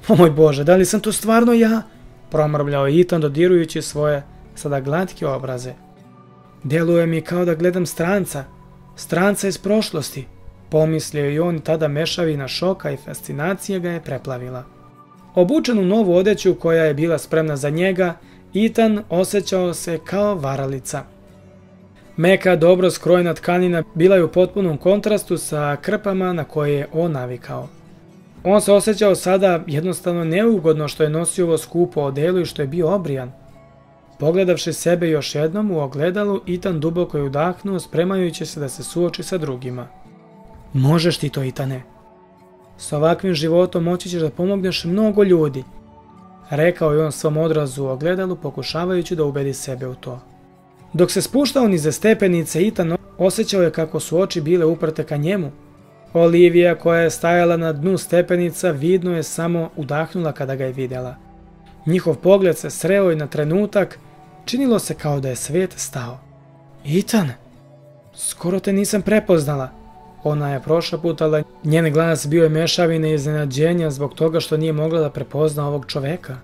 O moj Bože, da li sam to stvarno ja? Promrbljao je Itan dodirujući svoje sada glatke obraze. Deluje mi kao da gledam stranca, stranca iz prošlosti. Pomislio je on tada mešavina šoka i fascinacija ga je preplavila. Obučen u novu odeću koja je bila spremna za njega, Itan osjećao se kao varalica. Meka, dobro skrojna tkanina bila je u potpunom kontrastu sa krpama na koje je on navikao. On se osjećao sada jednostavno neugodno što je nosio ovo skupo odelu i što je bio obrijan. Pogledavši sebe još jednom u ogledalu, Itan duboko je udahnuo spremajući se da se suoči sa drugima. Možeš ti to, Itane. S ovakvim životom moći ćeš da pomogneš mnogo ljudi. rekao je on svom odrazu u ogledalu pokušavajući da ubedi sebe u to. Dok se spuštao nize stepenice, Itan osjećao je kako su oči bile uprte ka njemu. Olivija koja je stajala na dnu stepenica vidno je samo udahnula kada ga je vidjela. Njihov pogled se sreo i na trenutak činilo se kao da je svet stao. Itan, skoro te nisam prepoznala. Ona je prošaputala, njen glas bio je mešavine iznenađenja zbog toga što nije mogla da prepozna ovog čoveka.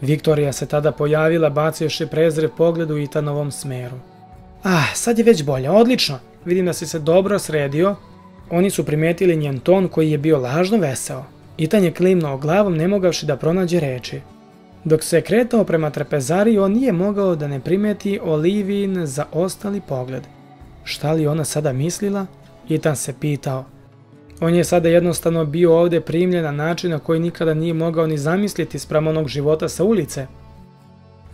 Viktorija se tada pojavila bacivši prezrev pogled u Itanovom smeru. Ah, sad je već bolje, odlično. Vidim da si se dobro sredio. Oni su primetili njen ton koji je bio lažno veseo. Itan je klimnuo glavom ne mogavši da pronađe reči. Dok se je kretao prema trepezari, on nije mogao da ne primeti Olivin za ostali pogled. Šta li ona sada mislila? Itan se pitao. On je sada jednostavno bio ovdje primljen na način na koji nikada nije mogao ni zamisliti sprem onog života sa ulice.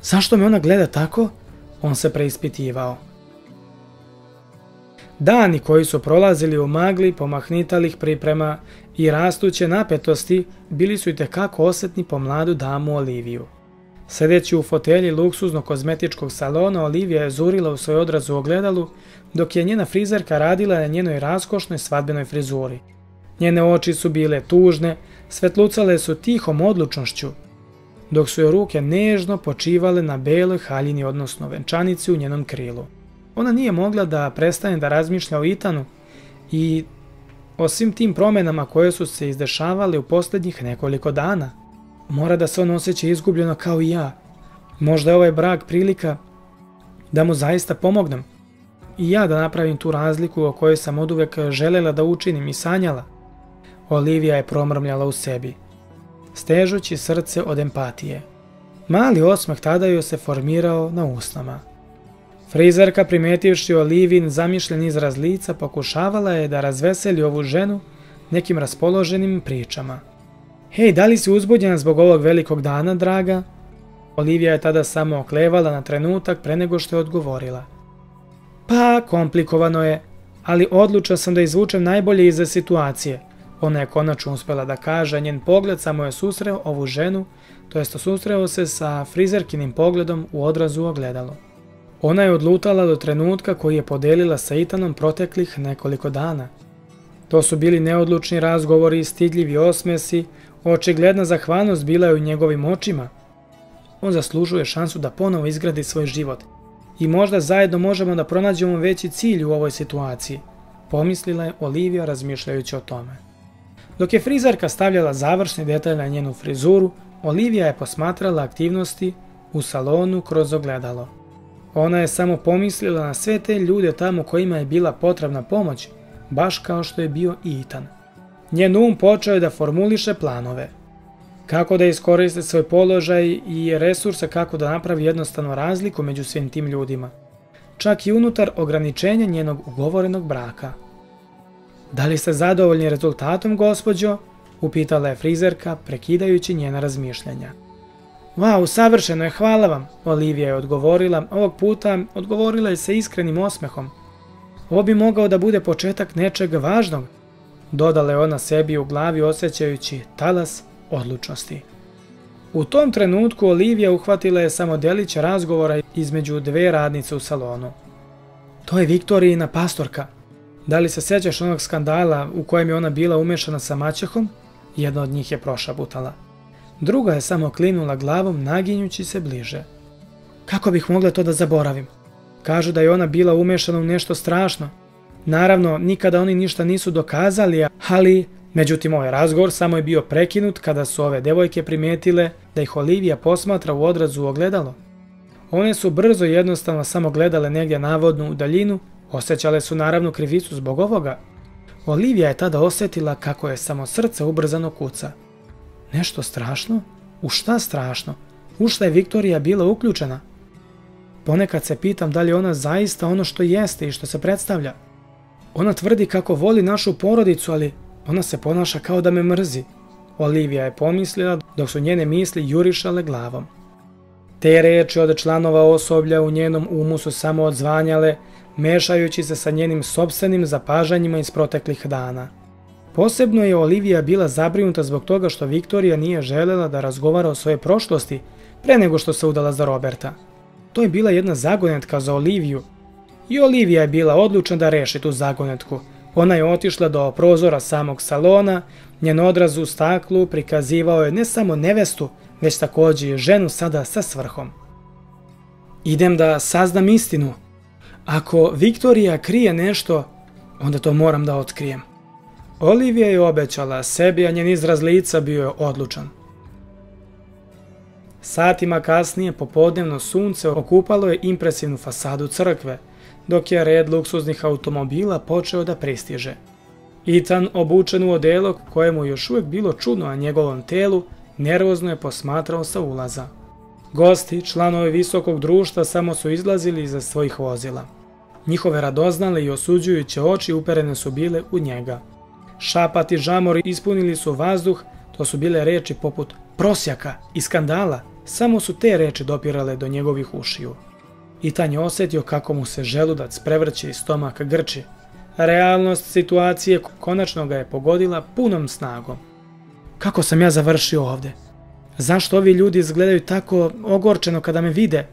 Zašto me ona gleda tako? On se preispitivao. Dani koji su prolazili u magli pomahnitalih priprema i rastuće napetosti bili su i tekako osjetni po mladu damu Oliviju. Sedeći u fotelji luksuzno kozmetičkog salona, Olivija je zurila u svoj odraz u ogledalu, dok je njena frizerka radila na njenoj raskošnoj svadbenoj frizuri. Njene oči su bile tužne, svetlucale su tihom odlučnošću, dok su joj ruke nežno počivale na beloj haljini, odnosno venčanici u njenom krilu. Ona nije mogla da prestane da razmišlja o Itanu i o svim tim promjenama koje su se izdešavale u posljednjih nekoliko dana. Mora da se on osjeća izgubljeno kao i ja. Možda je ovaj brak prilika da mu zaista pomognem. I ja da napravim tu razliku o kojoj sam oduvek želela da učinim i sanjala. Olivija je promrmljala u sebi, stežući srce od empatije. Mali osmeh tada joj se formirao na usnama. Frizerka primetivši Olivin zamišljen izraz lica pokušavala je da razveseli ovu ženu nekim raspoloženim pričama. Hej, da li si uzbuđena zbog ovog velikog dana, draga? Olivija je tada samo oklevala na trenutak pre nego što je odgovorila. Pa, komplikovano je, ali odlučan sam da izvučem najbolje iza situacije. Ona je konačno uspjela da kaže, njen pogled samo je susreo ovu ženu, to jest susreo se sa frizerkinim pogledom u odrazu ogledalo. Ona je odlutala do trenutka koji je podelila sa Itanom proteklih nekoliko dana. To su bili neodlučni razgovori stidljivi osmesi, očigledna zahvalnost bila je u njegovim očima. On zaslužuje šansu da ponovo izgradi svoj život i možda zajedno možemo da pronađemo veći cilj u ovoj situaciji, pomislila je Olivia razmišljajući o tome. Dok je frizarka stavljala završni detalj na njenu frizuru, Olivija je posmatrala aktivnosti u salonu kroz ogledalo. Ona je samo pomislila na sve te ljude tamo kojima je bila potrebna pomoć, baš kao što je bio i Itan. Njen um počeo je da formuliše planove. Kako da iskoriste svoj položaj i resurse kako da napravi jednostavno razliku među svim tim ljudima. Čak i unutar ograničenja njenog ugovorenog braka. Da li ste zadovoljni rezultatom, gospođo? Upitala je frizerka, prekidajući njena razmišljanja. Wow, savršeno je, hvala vam, Olivija je odgovorila. Ovog puta odgovorila je sa iskrenim osmehom. Ovo bi mogao da bude početak nečeg važnog, dodala je ona sebi u glavi osjećajući talas odlučnosti. U tom trenutku Olivija uhvatila je samo delić razgovora između dve radnice u salonu. To je Viktorijina pastorka. Da li se sjećaš onog skandala u kojem je ona bila umešana sa maćehom? Jedna od njih je prošabutala. Druga je samo klinula glavom naginjući se bliže. Kako bih mogla to da zaboravim? Kažu da je ona bila umešana u nešto strašno. Naravno, nikada oni ništa nisu dokazali, ali, međutim ovaj razgovor samo je bio prekinut kada su ove devojke primijetile da ih Olivija posmatra u odrazu ogledalo. One su brzo i jednostavno samo gledale negdje navodnu u daljinu, osjećale su naravno krivicu zbog ovoga. Olivija je tada osjetila kako je samo srce ubrzano kuca. Nešto strašno? U šta strašno? U šta je Viktorija bila uključena? Ponekad se pitam da li ona zaista ono što jeste i što se predstavlja. Ona tvrdi kako voli našu porodicu, ali ona se ponaša kao da me mrzi. Olivija je pomislila dok su njene misli jurišale glavom. Te reči od članova osoblja u njenom umu su samo odzvanjale, mešajući se sa njenim sobstvenim zapažanjima iz proteklih dana. Posebno je Olivija bila zabrinuta zbog toga što Viktorija nije želela da razgovara o svojoj prošlosti pre nego što se udala za Roberta. To je bila jedna zagonetka za Oliviju i Olivija je bila odlučna da reši tu zagonetku. Ona je otišla do prozora samog salona, njen odraz u staklu prikazivao je ne samo nevestu, već također i ženu sada sa svrhom. Idem da saznam istinu. Ako Viktorija krije nešto, onda to moram da otkrijem. Olivija je obećala sebi, a njen izraz lica bio je odlučan. Satima kasnije popodnevno sunce okupalo je impresivnu fasadu crkve, dok je red luksuznih automobila počeo da pristiže. Ethan, obučen u odelo kojemu još uvijek bilo čudno na njegovom telu, nervozno je posmatrao sa ulaza. Gosti, članovi visokog društva, samo su izlazili iza svojih vozila. Njihove radoznale i osuđujuće oči uperene su bile u njega. Šapat i žamori ispunili su vazduh, to su bile reči poput prosjaka i skandala, samo su te reči dopirale do njegovih ušiju. I je osjetio kako mu se želudac prevrće i stomak grči. Realnost situacije konačno ga je pogodila punom snagom. Kako sam ja završio ovdje? Zašto ovi ljudi izgledaju tako ogorčeno kada me vide?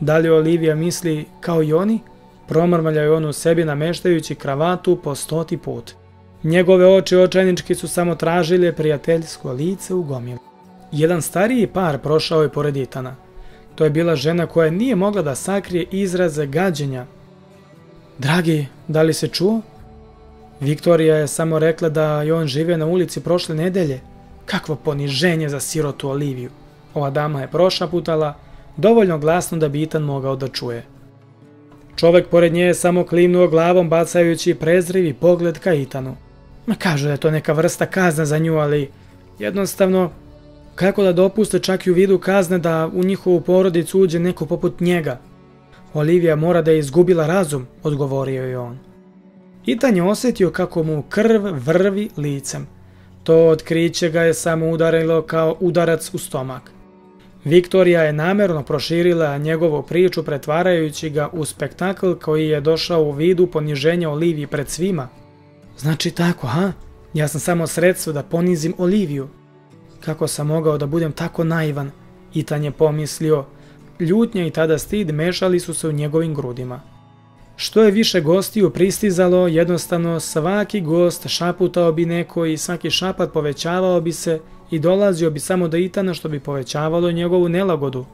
Da li Olivija misli kao i oni? Promrmaljaju on u sebi nameštajući kravatu po stoti put. Njegove oči očajnički su samo tražile prijateljsko lice u gomilu. Jedan stariji par prošao je pored Itana. To je bila žena koja nije mogla da sakrije izraze gađenja. Dragi, da li se čuo? Viktorija je samo rekla da je on žive na ulici prošle nedelje. Kakvo poniženje za sirotu Oliviju. Ova dama je prošaputala, dovoljno glasno da bi Itan mogao da čuje. Čovek pored nje je samo klimnuo glavom bacajući prezrivi pogled ka Itanu. Ma kažu da je to neka vrsta kazna za nju, ali jednostavno kako da dopuste čak i u vidu kazne da u njihovu porodicu uđe neko poput njega? Olivija mora da je izgubila razum, odgovorio je on. Itan je osjetio kako mu krv vrvi licem. To otkriće ga je samo udarilo kao udarac u stomak. Viktorija je namjerno proširila njegovu priču pretvarajući ga u spektakl koji je došao u vidu poniženja Oliviji pred svima. Znači tako, ha? Ja sam samo sredstvo da ponizim Oliviju. Kako sam mogao da budem tako naivan? Itan je pomislio. Ljutnja i tada stid mešali su se u njegovim grudima. Što je više gostiju pristizalo, jednostavno svaki gost šaputao bi neko i svaki šapat povećavao bi se i dolazio bi samo do Itana što bi povećavalo njegovu nelagodu.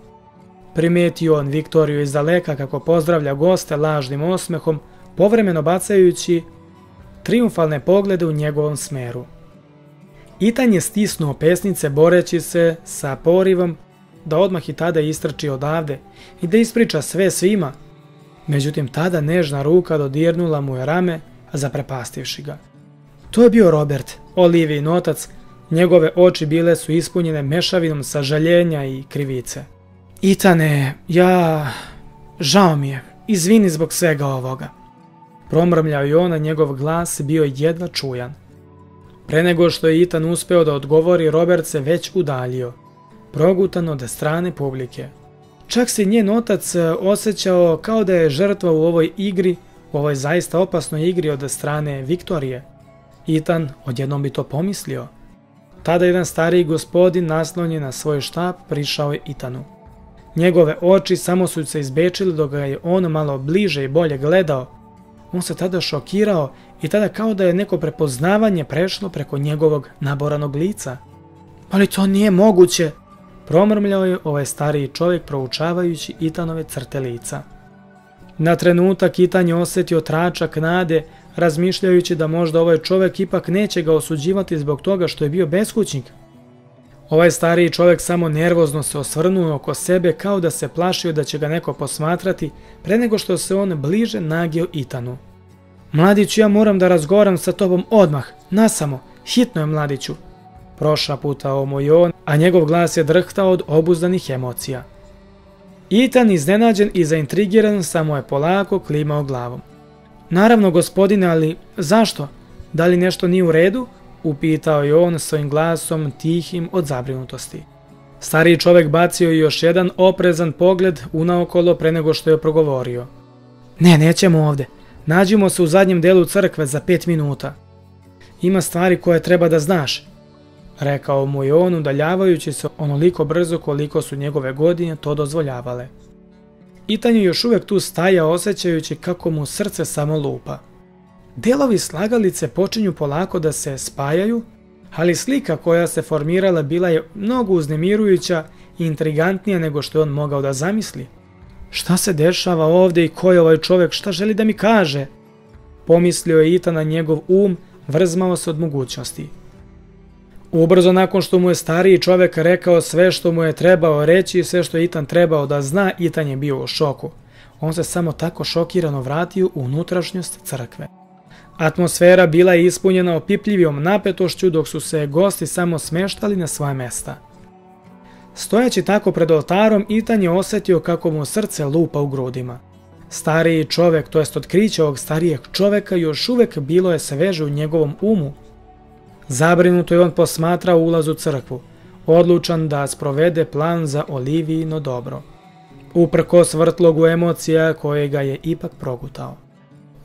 Primetio on Viktoriju iz daleka kako pozdravlja goste lažnim osmehom, povremeno bacajući triumfalne poglede u njegovom smeru. Itan je stisnuo pesnice boreći se sa porivom da odmah i tada istrči odavde i da ispriča sve svima. Međutim, tada nežna ruka dodirnula mu je rame, zaprepastivši ga. To je bio Robert, Olivijin otac, njegove oči bile su ispunjene mešavinom sažaljenja i krivice. Itane, ja... žao mi je, izvini zbog svega ovoga. Promrmljao je on, a njegov glas bio jedva čujan. Pre nego što je Itan uspeo da odgovori, Robert se već udaljio, progutan od strane publike. Čak se njen otac e, osjećao kao da je žrtva u ovoj igri, u ovoj zaista opasnoj igri od strane Viktorije. Itan odjednom bi to pomislio. Tada jedan stariji gospodin naslonjen na svoj štap prišao je Itanu. Njegove oči samo su se izbečili dok ga je on malo bliže i bolje gledao. On se tada šokirao i tada kao da je neko prepoznavanje prešlo preko njegovog naboranog lica. Ali to nije moguće, promrmljao je ovaj stariji čovjek proučavajući Itanove crte lica. Na trenutak Itan je osjetio tračak nade, razmišljajući da možda ovaj čovjek ipak neće ga osuđivati zbog toga što je bio beskućnik. Ovaj stariji čovjek samo nervozno se osvrnuo oko sebe kao da se plašio da će ga neko posmatrati pre nego što se on bliže nagio Itanu. Mladiću, ja moram da razgovaram sa tobom odmah, nasamo, hitno je mladiću. Prošla puta moj on, a njegov glas je drhtao od obuzdanih emocija. Itan iznenađen i zaintrigiran samo je polako klimao glavom. Naravno, gospodine, ali zašto? Da li nešto nije u redu? Upitao je on svojim glasom tihim od zabrinutosti. Stariji čovjek bacio još jedan oprezan pogled unaokolo pre nego što je progovorio. Ne, nećemo ovdje. Nađimo se u zadnjem delu crkve za pet minuta. Ima stvari koje treba da znaš, rekao mu je on udaljavajući se onoliko brzo koliko su njegove godine to dozvoljavale. Itan je još uvijek tu staja osjećajući kako mu srce samo lupa. Delovi slagalice počinju polako da se spajaju, ali slika koja se formirala bila je mnogo uznemirujuća i intrigantnija nego što je on mogao da zamisli. Šta se dešava ovdje i ko je ovaj čovjek, šta želi da mi kaže? Pomislio je Ita na njegov um, vrzmao se od mogućnosti. Ubrzo nakon što mu je stariji čovjek rekao sve što mu je trebao reći i sve što je Itan trebao da zna, Itan je bio u šoku. On se samo tako šokirano vratio u unutrašnjost crkve. Atmosfera bila je ispunjena opipljivijom napetošću dok su se gosti samo smeštali na svoje mesta. Stojeći tako pred oltarom, Itan je osjetio kako mu srce lupa u grudima. Stariji čovjek, to jest otkriće ovog starijeg čovjeka, još uvijek bilo je sveže u njegovom umu. Zabrinuto je on posmatrao ulaz u crkvu, odlučan da sprovede plan za Olivijino dobro. Uprkos vrtlogu emocija koje ga je ipak progutao.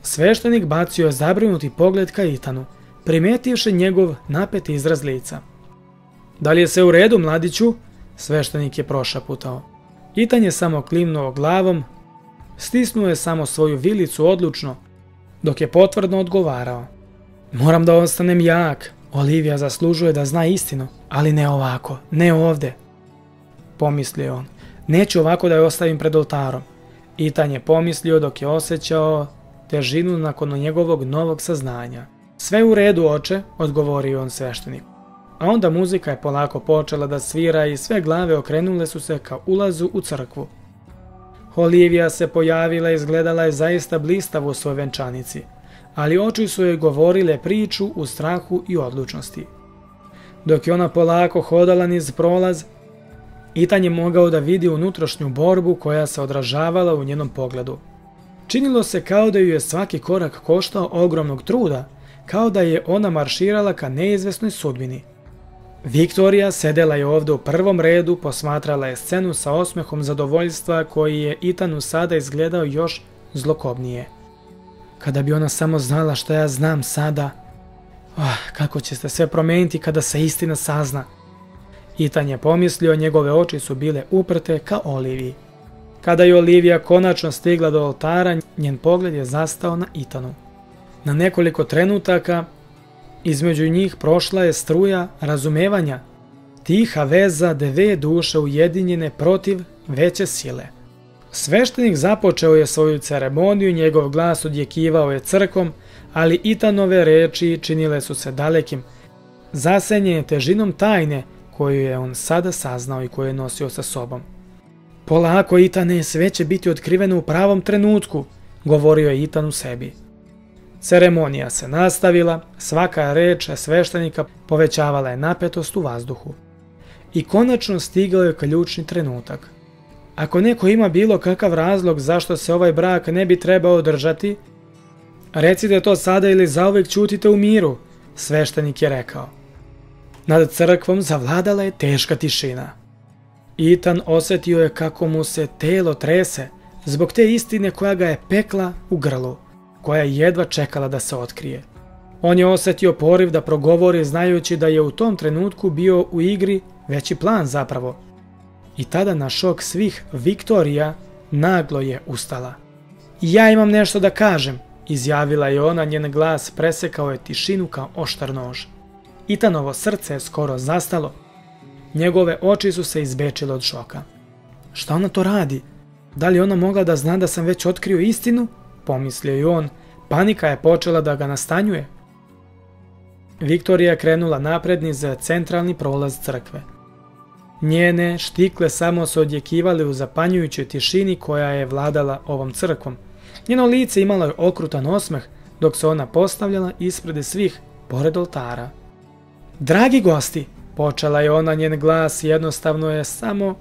Sveštenik bacio je zabrinuti pogled ka Itanu, primetivši njegov napet izraz lica. Da li je se u redu, mladiću? Sveštenik je prošaputao. Itan je samo klimnuo glavom, stisnuo je samo svoju vilicu odlučno, dok je potvrdno odgovarao. Moram da ostanem jak, Olivija zaslužuje da zna istinu, ali ne ovako, ne ovdje. Pomislio on, neću ovako da je ostavim pred oltarom. Itan je pomislio dok je osjećao težinu nakon njegovog novog saznanja. Sve u redu, oče, odgovorio on svešteniku. A onda muzika je polako počela da svira i sve glave okrenule su se ka ulazu u crkvu. Olivija se pojavila i izgledala je zaista blistavo u svoj venčanici, ali oči su joj govorile priču u strahu i odlučnosti. Dok je ona polako hodala niz prolaz, Itan je mogao da vidi unutrašnju borbu koja se odražavala u njenom pogledu. Činilo se kao da ju je svaki korak koštao ogromnog truda, kao da je ona marširala ka neizvesnoj sudbini. Viktorija sedela je ovdje u prvom redu, posmatrala je scenu sa osmehom zadovoljstva koji je Itanu sada izgledao još zlokobnije. Kada bi ona samo znala što ja znam sada, oh, kako će se sve promijeniti kada se istina sazna. Itan je pomislio, njegove oči su bile uprte ka Oliviji. Kada je Olivija konačno stigla do oltara, njen pogled je zastao na Itanu. Na nekoliko trenutaka između njih prošla je struja razumevanja, tiha veza dve duše ujedinjene protiv veće sile. Sveštenik započeo je svoju ceremoniju, njegov glas odjekivao je crkom, ali Itanove reči činile su se dalekim, zasenjene težinom tajne koju je on sada saznao i koju je nosio sa sobom. Polako, Itane, sve će biti otkriveno u pravom trenutku, govorio je Itan u sebi. Ceremonija se nastavila, svaka reč sveštenika povećavala je napetost u vazduhu. I konačno stigao je ključni trenutak. Ako neko ima bilo kakav razlog zašto se ovaj brak ne bi trebao održati, recite to sada ili zauvijek čutite u miru, sveštenik je rekao. Nad crkvom zavladala je teška tišina. Itan osjetio je kako mu se telo trese zbog te istine koja ga je pekla u grlu koja je jedva čekala da se otkrije. On je osjetio poriv da progovori znajući da je u tom trenutku bio u igri veći plan zapravo. I tada na šok svih Viktorija naglo je ustala. Ja imam nešto da kažem, izjavila je ona, njen glas presekao je tišinu kao oštar nož. Itanovo srce je skoro zastalo. Njegove oči su se izbečile od šoka. Šta ona to radi? Da li ona mogla da zna da sam već otkrio istinu pomislio i on, panika je počela da ga nastanjuje. Viktorija je krenula napredni za centralni prolaz crkve. Njene štikle samo su odjekivali u zapanjujućoj tišini koja je vladala ovom crkvom. Njeno lice imalo je okrutan osmeh dok se ona postavljala ispred svih, pored oltara. Dragi gosti, počela je ona, njen glas jednostavno je samo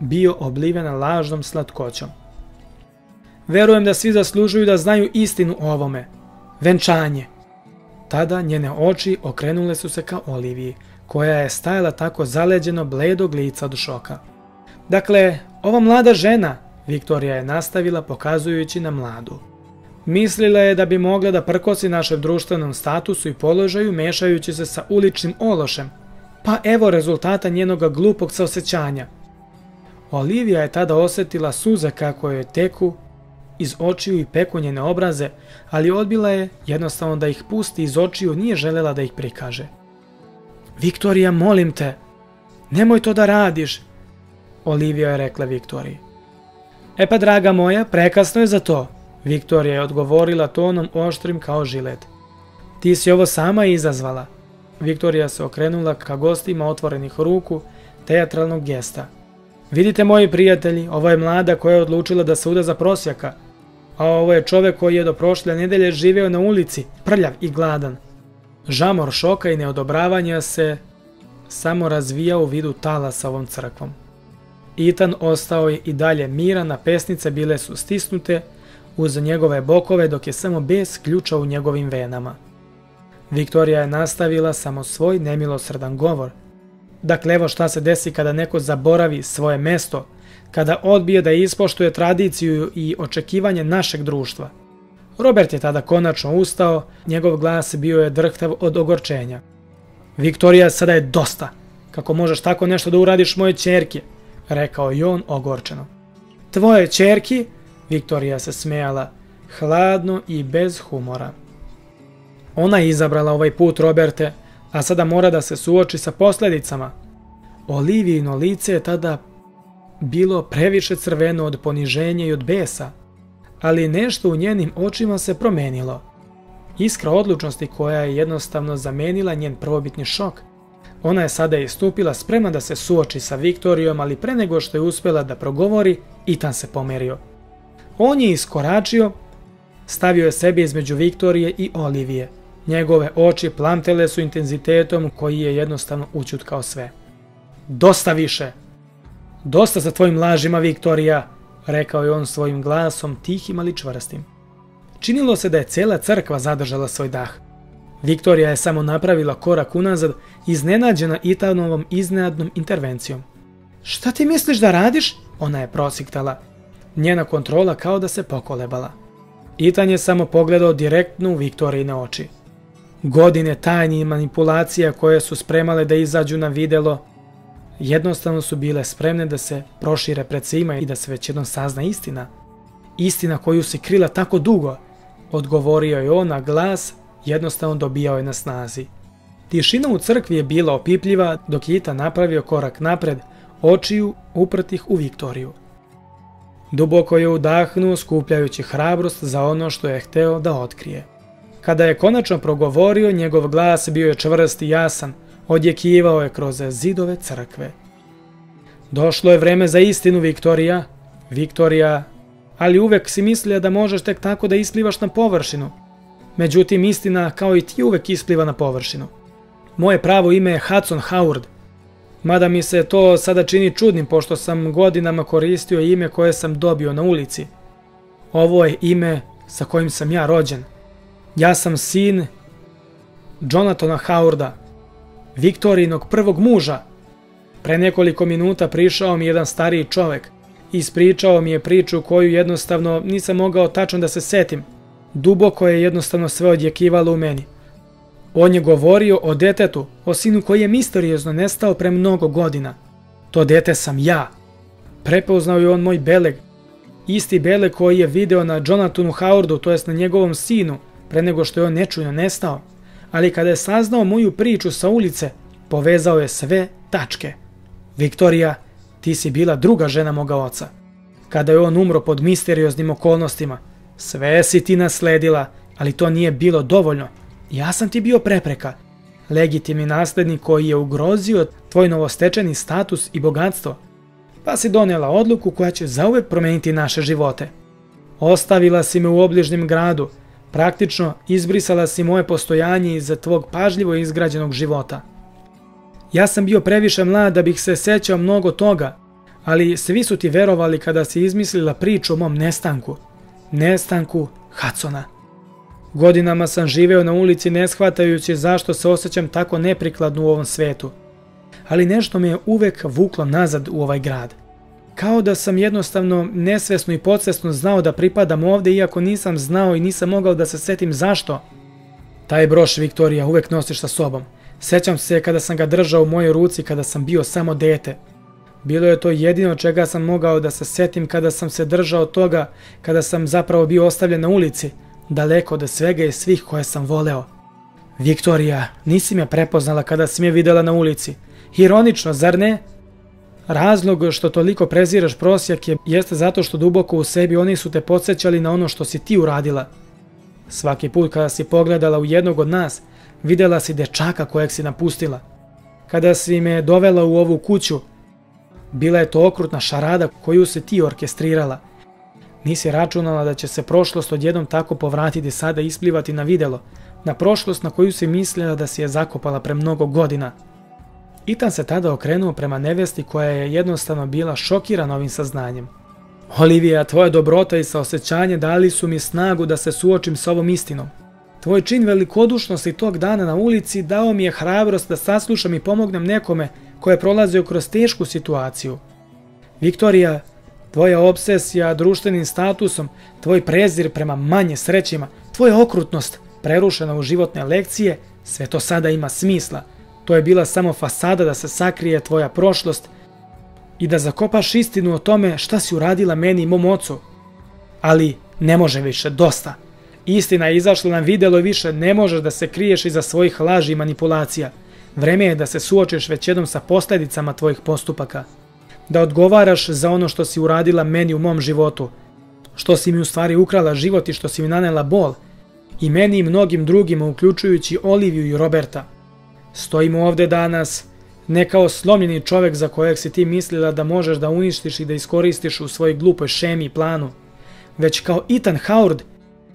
bio oblivena lažnom slatkoćom. Verujem da svi zaslužuju da znaju istinu o ovome. Venčanje. Tada njene oči okrenule su se ka Oliviji, koja je stajala tako zaleđeno bledog lica od šoka. Dakle, ova mlada žena, Viktorija je nastavila pokazujući na mladu. Mislila je da bi mogla da prkosi našem društvenom statusu i položaju mešajući se sa uličnim ološem. Pa evo rezultata njenog glupog saosećanja. Olivija je tada osjetila suze kako je teku iz očiju i peku njene obraze, ali odbila je jednostavno da ih pusti iz očiju, nije želela da ih prikaže. Viktorija, molim te, nemoj to da radiš, Olivija je rekla Viktoriji. E pa, draga moja, prekasno je za to, Viktorija je odgovorila tonom oštrim kao žilet. Ti si ovo sama izazvala. Viktorija se okrenula ka gostima otvorenih ruku, teatralnog gesta. Vidite moji prijatelji, ovo je mlada koja je odlučila da se uda za prosjaka, a ovo je čovek koji je do prošle nedelje živeo na ulici, prljav i gladan. Žamor šoka i neodobravanja se samo razvija u vidu talasa ovom crkvom. Itan ostao je i dalje miran, a pesnice bile su stisnute uz njegove bokove dok je samo bes ključao u njegovim venama. Viktorija je nastavila samo svoj nemilosrdan govor. Dakle, evo šta se desi kada neko zaboravi svoje mesto, kada odbije da ispoštuje tradiciju i očekivanje našeg društva. Robert je tada konačno ustao, njegov glas bio je drhtav od ogorčenja. Viktorija, sada je dosta. Kako možeš tako nešto da uradiš moje čerke? rekao je on ogorčeno. Tvoje čerki? Viktorija se smijala, hladno i bez humora. Ona je izabrala ovaj put Roberte, a sada mora da se suoči sa posljedicama. Olivijino lice je tada bilo previše crveno od poniženja i od besa, ali nešto u njenim očima se promenilo. Iskra odlučnosti koja je jednostavno zamenila njen prvobitni šok. Ona je sada istupila spremna da se suoči sa Viktorijom, ali pre nego što je uspjela da progovori, Itan se pomerio. On je iskoračio, stavio je sebe između Viktorije i Olivije. Njegove oči plamtele su intenzitetom koji je jednostavno učutkao sve. Dosta više! Dosta sa tvojim lažima, Viktorija, rekao je on svojim glasom, tihim ali čvrstim. Činilo se da je cijela crkva zadržala svoj dah. Viktorija je samo napravila korak unazad, iznenađena Itanovom iznenadnom intervencijom. Šta ti misliš da radiš? Ona je prosiktala. Njena kontrola kao da se pokolebala. Itan je samo pogledao direktno u Viktorijine oči. Godine tajnih manipulacija koje su spremale da izađu na videlo, jednostavno su bile spremne da se prošire pred svima i da se već jednom sazna istina. Istina koju si krila tako dugo, odgovorio je on, a glas jednostavno dobijao je na snazi. Tišina u crkvi je bila opipljiva dok je Itan napravio korak napred, očiju uprtih u Viktoriju. Duboko je udahnuo skupljajući hrabrost za ono što je hteo da otkrije. Kada je konačno progovorio, njegov glas bio je čvrst i jasan, odjekivao je kroz zidove crkve. Došlo je vreme za istinu, Viktorija. Viktorija, ali uvek si mislila da možeš tek tako da isplivaš na površinu. Međutim, istina kao i ti uvek ispliva na površinu. Moje pravo ime je Hudson Howard, Mada mi se to sada čini čudnim pošto sam godinama koristio ime koje sam dobio na ulici. Ovo je ime sa kojim sam ja rođen. Ja sam sin Jonathana Howarda, Viktorinog prvog muža. Pre nekoliko minuta prišao mi jedan stariji čovek. Ispričao mi je priču koju jednostavno nisam mogao tačno da se setim. Duboko je jednostavno sve odjekivalo u meni. On je govorio o detetu, o sinu koji je misteriozno nestao pre mnogo godina. To dete sam ja. Prepoznao je on moj beleg. Isti beleg koji je video na Jonathanu Howardu, to jest na njegovom sinu, pre nego što je on nečujno nestao. Ali kada je saznao moju priču sa ulice, povezao je sve tačke. Viktorija, ti si bila druga žena moga oca. Kada je on umro pod misterioznim okolnostima, sve si ti nasledila, ali to nije bilo dovoljno. Ja sam ti bio prepreka. Legitimni nasljednik koji je ugrozio tvoj novostečeni status i bogatstvo. Pa si donijela odluku koja će zauvek promijeniti naše živote. Ostavila si me u obližnjem gradu, praktično izbrisala si moje postojanje iz tvog pažljivo izgrađenog života. Ja sam bio previše mlad da bih se sećao mnogo toga, ali svi su ti verovali kada si izmislila priču o mom nestanku. Nestanku Hudsona. Godinama sam živeo na ulici ne shvatajući zašto se osjećam tako neprikladno u ovom svetu. Ali nešto me je uvek vuklo nazad u ovaj grad. Kao da sam jednostavno nesvesno i podsvesno znao da pripadam ovde iako nisam znao i nisam mogao da se setim zašto. Taj broš Viktorija uvek nosiš sa sobom. Sećam se kada sam ga držao u mojoj ruci kada sam bio samo dete. Bilo je to jedino čega sam mogao da se setim kada sam se držao toga, kada sam zapravo bio ostavljen na ulici, daleko od svega i svih koje sam voleo. Viktorija, nisi me prepoznala kada si me videla na ulici. Ironično, zar ne? Razlog što toliko preziraš prosjak je, jeste zato što duboko u sebi oni su te podsjećali na ono što si ti uradila. Svaki put kada si pogledala u jednog od nas, videla si dečaka kojeg si napustila. Kada si me dovela u ovu kuću, bila je to okrutna šarada koju se ti orkestrirala. Nisi računala da će se prošlost odjednom tako povratiti sada isplivati na videlo, na prošlost na koju si mislila da si je zakopala pre mnogo godina. Itan se tada okrenuo prema nevesti koja je jednostavno bila šokirana ovim saznanjem. Olivija, tvoja dobrota i saosećanje dali su mi snagu da se suočim s ovom istinom. Tvoj čin velikodušnosti tog dana na ulici dao mi je hrabrost da saslušam i pomognem nekome ko je prolazio kroz tešku situaciju. Viktorija, tvoja obsesija društvenim statusom, tvoj prezir prema manje srećima, tvoja okrutnost prerušena u životne lekcije, sve to sada ima smisla. To je bila samo fasada da se sakrije tvoja prošlost i da zakopaš istinu o tome šta si uradila meni i mom ocu. Ali ne može više, dosta. Istina je izašla na videlo više ne možeš da se kriješ iza svojih laži i manipulacija. Vreme je da se suočiš već jednom sa posljedicama tvojih postupaka. Da odgovaraš za ono što si uradila meni u mom životu. Što si mi u stvari ukrala život i što si mi nanela bol. I meni i mnogim drugima, uključujući Oliviju i Roberta. Stojimo ovde danas, ne kao slomljeni čovek za kojeg si ti mislila da možeš da uništiš i da iskoristiš u svojoj glupoj šemi i planu, već kao Ethan Howard,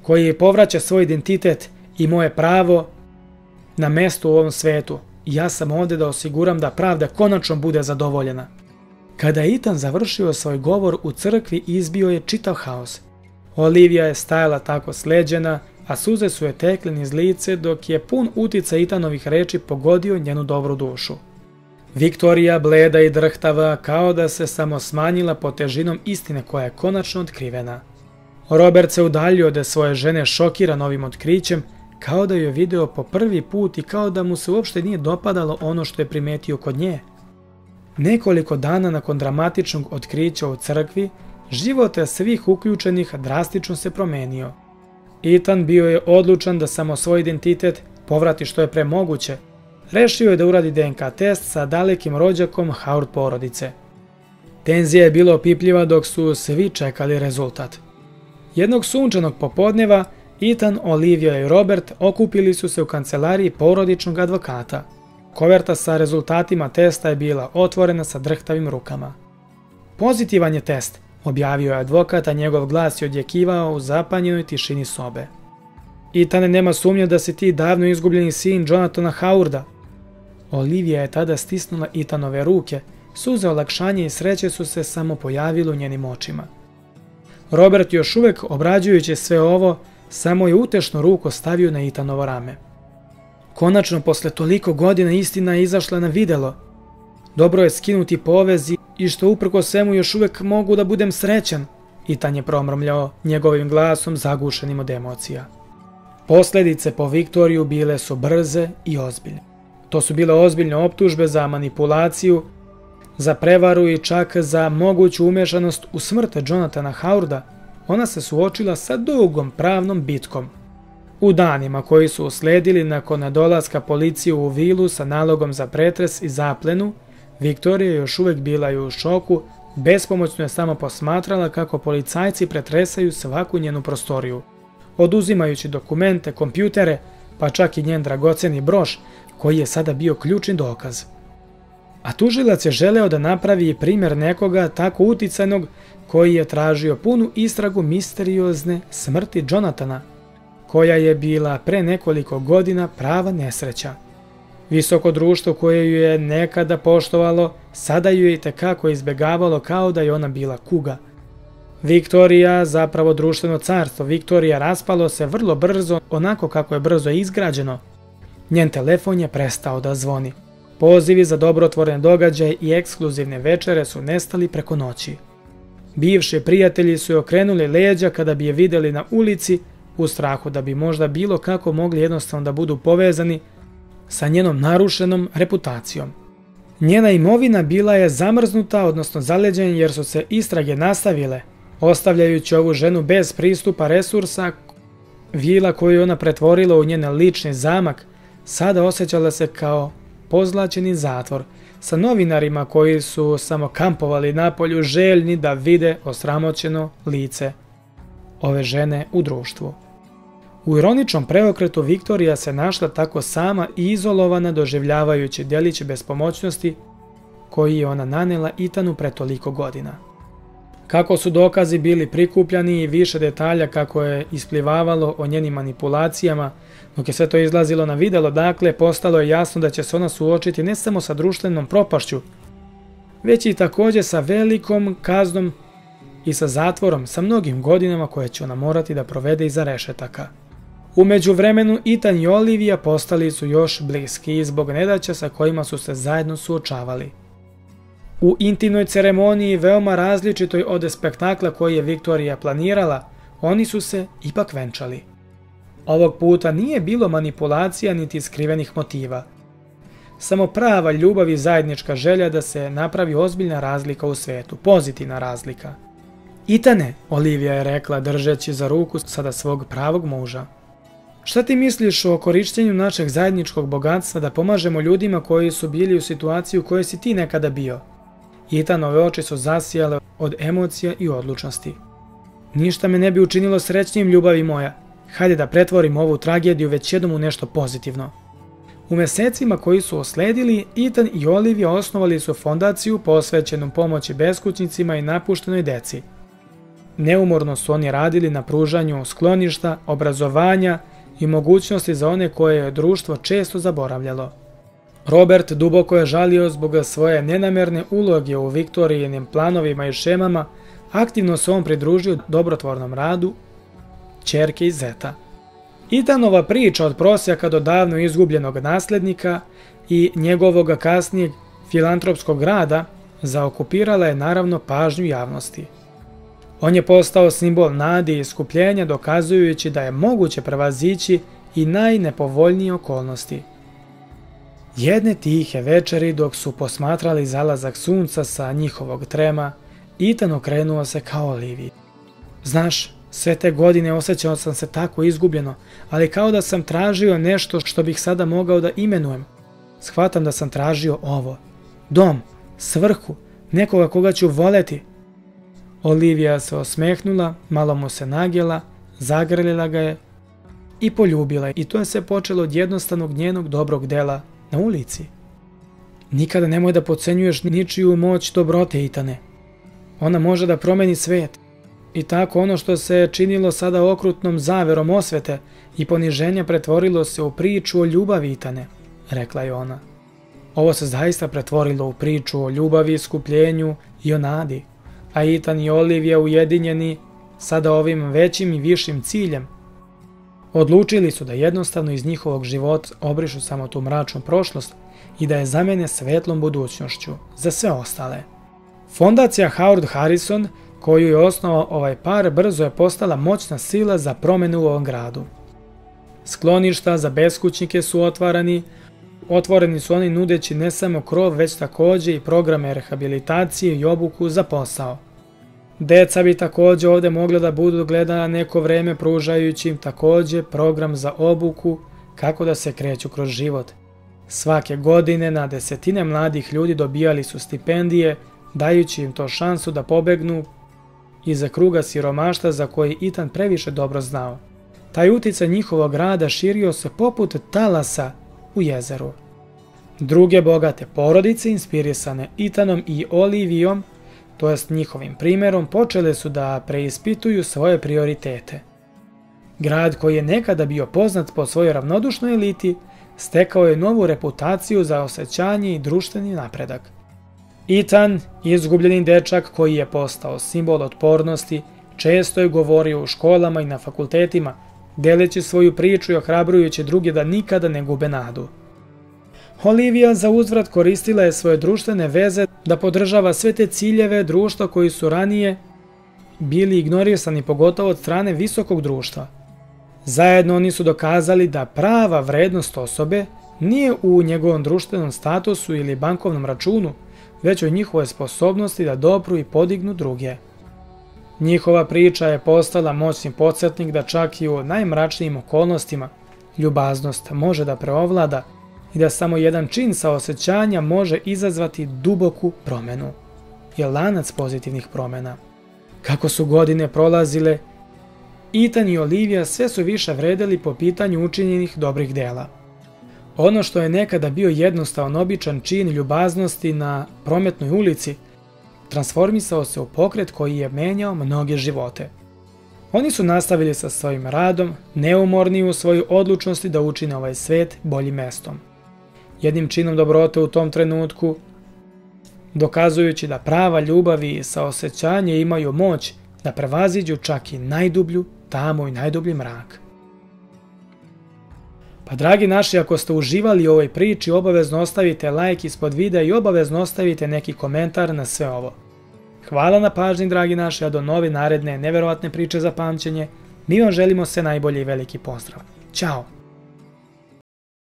koji povraća svoj identitet i moje pravo na mesto u ovom svetu. Ja sam ovde da osiguram da pravda konačno bude zadovoljena. Kada je Ethan završio svoj govor u crkvi, izbio je čitav haos. Olivija je stajala tako sleđena, a suze su je tekle niz lice dok je pun utica Itanovih reči pogodio njenu dobru dušu. Viktorija bleda i drhtava kao da se samo smanjila po težinom istine koja je konačno otkrivena. Robert se udaljio od svoje žene šokiran ovim otkrićem, kao da je video po prvi put i kao da mu se uopšte nije dopadalo ono što je primetio kod nje. Nekoliko dana nakon dramatičnog otkrića u crkvi, život svih uključenih drastično se promenio. Ethan bio je odlučan da samo svoj identitet povrati što je pre moguće. Rešio je da uradi DNK test sa dalekim rođakom Howard porodice. Tenzija je bila opipljiva dok su svi čekali rezultat. Jednog sunčanog popodneva, Ethan, Olivia i Robert okupili su se u kancelariji porodičnog advokata. Koverta sa rezultatima testa je bila otvorena sa drhtavim rukama. Pozitivan je test, objavio je advokat, a njegov glas je odjekivao u zapanjenoj tišini sobe. Itane, nema sumnje da si ti davno izgubljeni sin Jonathana Howarda. Olivija je tada stisnula Itanove ruke, suze olakšanje i sreće su se samo pojavili u njenim očima. Robert još uvek obrađujući sve ovo, samo je utešno ruko stavio na Itanovo rame. Konačno, posle toliko godina istina je izašla na videlo. Dobro je skinuti povezi i što uprko svemu još uvek mogu da budem srećan, Itan je promrmljao njegovim glasom zagušenim od emocija. Posledice po Viktoriju bile su brze i ozbiljne. To su bile ozbiljne optužbe za manipulaciju, za prevaru i čak za moguću umešanost u smrte Jonathana Howarda, ona se suočila sa dugom pravnom bitkom. U danima koji su usledili nakon dolaska policije u vilu sa nalogom za pretres i zaplenu, Viktorija još uvek bila u šoku, bespomoćno je samo posmatrala kako policajci pretresaju svaku njenu prostoriju, oduzimajući dokumente, kompjutere, pa čak i njen dragoceni broš, koji je sada bio ključni dokaz. A tužilac je želeo da napravi primjer nekoga tako uticajnog koji je tražio punu istragu misteriozne smrti Jonathana, koja je bila pre nekoliko godina prava nesreća. Visoko društvo koje ju je nekada poštovalo, sada ju je tekako izbegavalo kao da je ona bila kuga. Viktorija, zapravo društveno carstvo, Viktorija raspalo se vrlo brzo, onako kako je brzo izgrađeno. Njen telefon je prestao da zvoni. Pozivi za dobrotvorene događaje i ekskluzivne večere su nestali preko noći. Bivši prijatelji su je okrenuli leđa kada bi je vidjeli na ulici u strahu da bi možda bilo kako mogli jednostavno da budu povezani sa njenom narušenom reputacijom. Njena imovina bila je zamrznuta, odnosno zaleđena jer su se istrage nastavile, ostavljajući ovu ženu bez pristupa resursa, vila koju ona pretvorila u njen lični zamak, sada osjećala se kao pozlačeni zatvor, sa novinarima koji su samo kampovali napolju željni da vide osramoćeno lice ove žene u društvu. U ironičnom preokretu Viktorija se našla tako sama i izolovana doživljavajući delić bespomoćnosti koji je ona nanela Itanu pre toliko godina. Kako su dokazi bili prikupljani i više detalja kako je isplivavalo o njenim manipulacijama, dok je sve to izlazilo na videlo, dakle, postalo je jasno da će se ona suočiti ne samo sa društvenom propašću, već i također sa velikom kaznom i sa zatvorom sa mnogim godinama koje će ona morati da provede iza rešetaka. Umeđu vremenu Itan i Olivija postali su još bliski zbog nedaća sa kojima su se zajedno suočavali. U intimnoj ceremoniji, veoma različitoj od spektakla koji je Viktorija planirala, oni su se ipak venčali. Ovog puta nije bilo manipulacija niti skrivenih motiva. Samo prava ljubav i zajednička želja da se napravi ozbiljna razlika u svetu, pozitivna razlika. Itane, Olivija je rekla držeći za ruku sada svog pravog muža. Šta ti misliš o korištenju našeg zajedničkog bogatstva da pomažemo ljudima koji su bili u situaciji u kojoj si ti nekada bio? Itanove oči su zasijale od emocija i odlučnosti. Ništa me ne bi učinilo srećnijim ljubavi moja. Hajde da pretvorim ovu tragediju već jednom u nešto pozitivno. U mesecima koji su osledili, Itan i Olivia osnovali su fondaciju posvećenu pomoći beskućnicima i napuštenoj deci. Neumorno su oni radili na pružanju skloništa, obrazovanja i mogućnosti za one koje je društvo često zaboravljalo. Robert duboko je žalio zbog svoje nenamerne uloge u Viktorijinim planovima i šemama, aktivno se on pridružio dobrotvornom radu čerke i zeta. Itanova priča od prosjaka do davno izgubljenog naslednika i njegovog kasnijeg filantropskog rada zaokupirala je naravno pažnju javnosti. On je postao simbol nadi i iskupljenja dokazujući da je moguće prevazići i najnepovoljnije okolnosti. Jedne tihe večeri dok su posmatrali zalazak sunca sa njihovog trema, Itan okrenuo se kao Olivi. Znaš, sve te godine osjećao sam se tako izgubljeno, ali kao da sam tražio nešto što bih sada mogao da imenujem. Shvatam da sam tražio ovo. Dom, svrhu, nekoga koga ću voleti. Olivija se osmehnula, malo mu se nagela, zagrlila ga je i poljubila je. I to je se počelo od jednostavnog njenog dobrog dela na ulici. Nikada nemoj da pocenjuješ ničiju moć dobrote, Itane. Ona može da promeni svet. I tako ono što se činilo sada okrutnom zaverom osvete i poniženja pretvorilo se u priču o ljubavi Itane, rekla je ona. Ovo se zaista pretvorilo u priču o ljubavi, skupljenju i o nadi, a Itan i Olivija ujedinjeni sada ovim većim i višim ciljem Odlučili su da jednostavno iz njihovog života obrišu samo tu mračnu prošlost i da je zamene svetlom budućnošću za sve ostale. Fondacija Howard Harrison, koju je osnovao ovaj par, brzo je postala moćna sila za promenu u ovom gradu. Skloništa za beskućnike su otvarani, otvoreni su oni nudeći ne samo krov, već također i programe rehabilitacije i obuku za posao. Deca bi također ovdje mogla da budu gledana neko vreme pružajući im također program za obuku kako da se kreću kroz život. Svake godine na desetine mladih ljudi dobijali su stipendije, dajući im to šansu da pobegnu iza kruga siromašta za koji Itan previše dobro znao. Taj uticaj njihovog rada širio se poput talasa u jezeru. Druge bogate porodice, inspirisane Itanom i Olivijom, to jest njihovim primjerom, počele su da preispituju svoje prioritete. Grad koji je nekada bio poznat po svojoj ravnodušnoj eliti, stekao je novu reputaciju za osjećanje i društveni napredak. Itan, izgubljeni dečak koji je postao simbol otpornosti, često je govorio u školama i na fakultetima, deleći svoju priču i ohrabrujući druge da nikada ne gube nadu. Olivia za uzvrat koristila je svoje društvene veze da podržava sve te ciljeve društva koji su ranije bili ignorisani pogotovo od strane visokog društva. Zajedno oni su dokazali da prava vrednost osobe nije u njegovom društvenom statusu ili bankovnom računu, već u njihovoj sposobnosti da dopru i podignu druge. Njihova priča je postala moćni podsjetnik da čak i u najmračnijim okolnostima ljubaznost može da preovlada i da samo jedan čin saosećanja može izazvati duboku promenu. Je lanac pozitivnih promjena. Kako su godine prolazile, Ethan i Olivia sve su više vredeli po pitanju učinjenih dobrih dela. Ono što je nekada bio jednostavan običan čin ljubaznosti na prometnoj ulici, transformisao se u pokret koji je menjao mnoge živote. Oni su nastavili sa svojim radom, neumorni u svojoj odlučnosti da učine ovaj svet boljim mestom. Jednim činom dobrote u tom trenutku, dokazujući da prava ljubav i saosećanje imaju moć da prevaziđu čak i najdublju tamo i najdublji mrak. Pa dragi naši, ako ste uživali u ovoj priči, obavezno ostavite like ispod videa i obavezno ostavite neki komentar na sve ovo. Hvala na pažnji, dragi naši, a do nove naredne neverovatne priče za pamćenje. Mi vam želimo sve najbolje i veliki pozdrav. Ćao!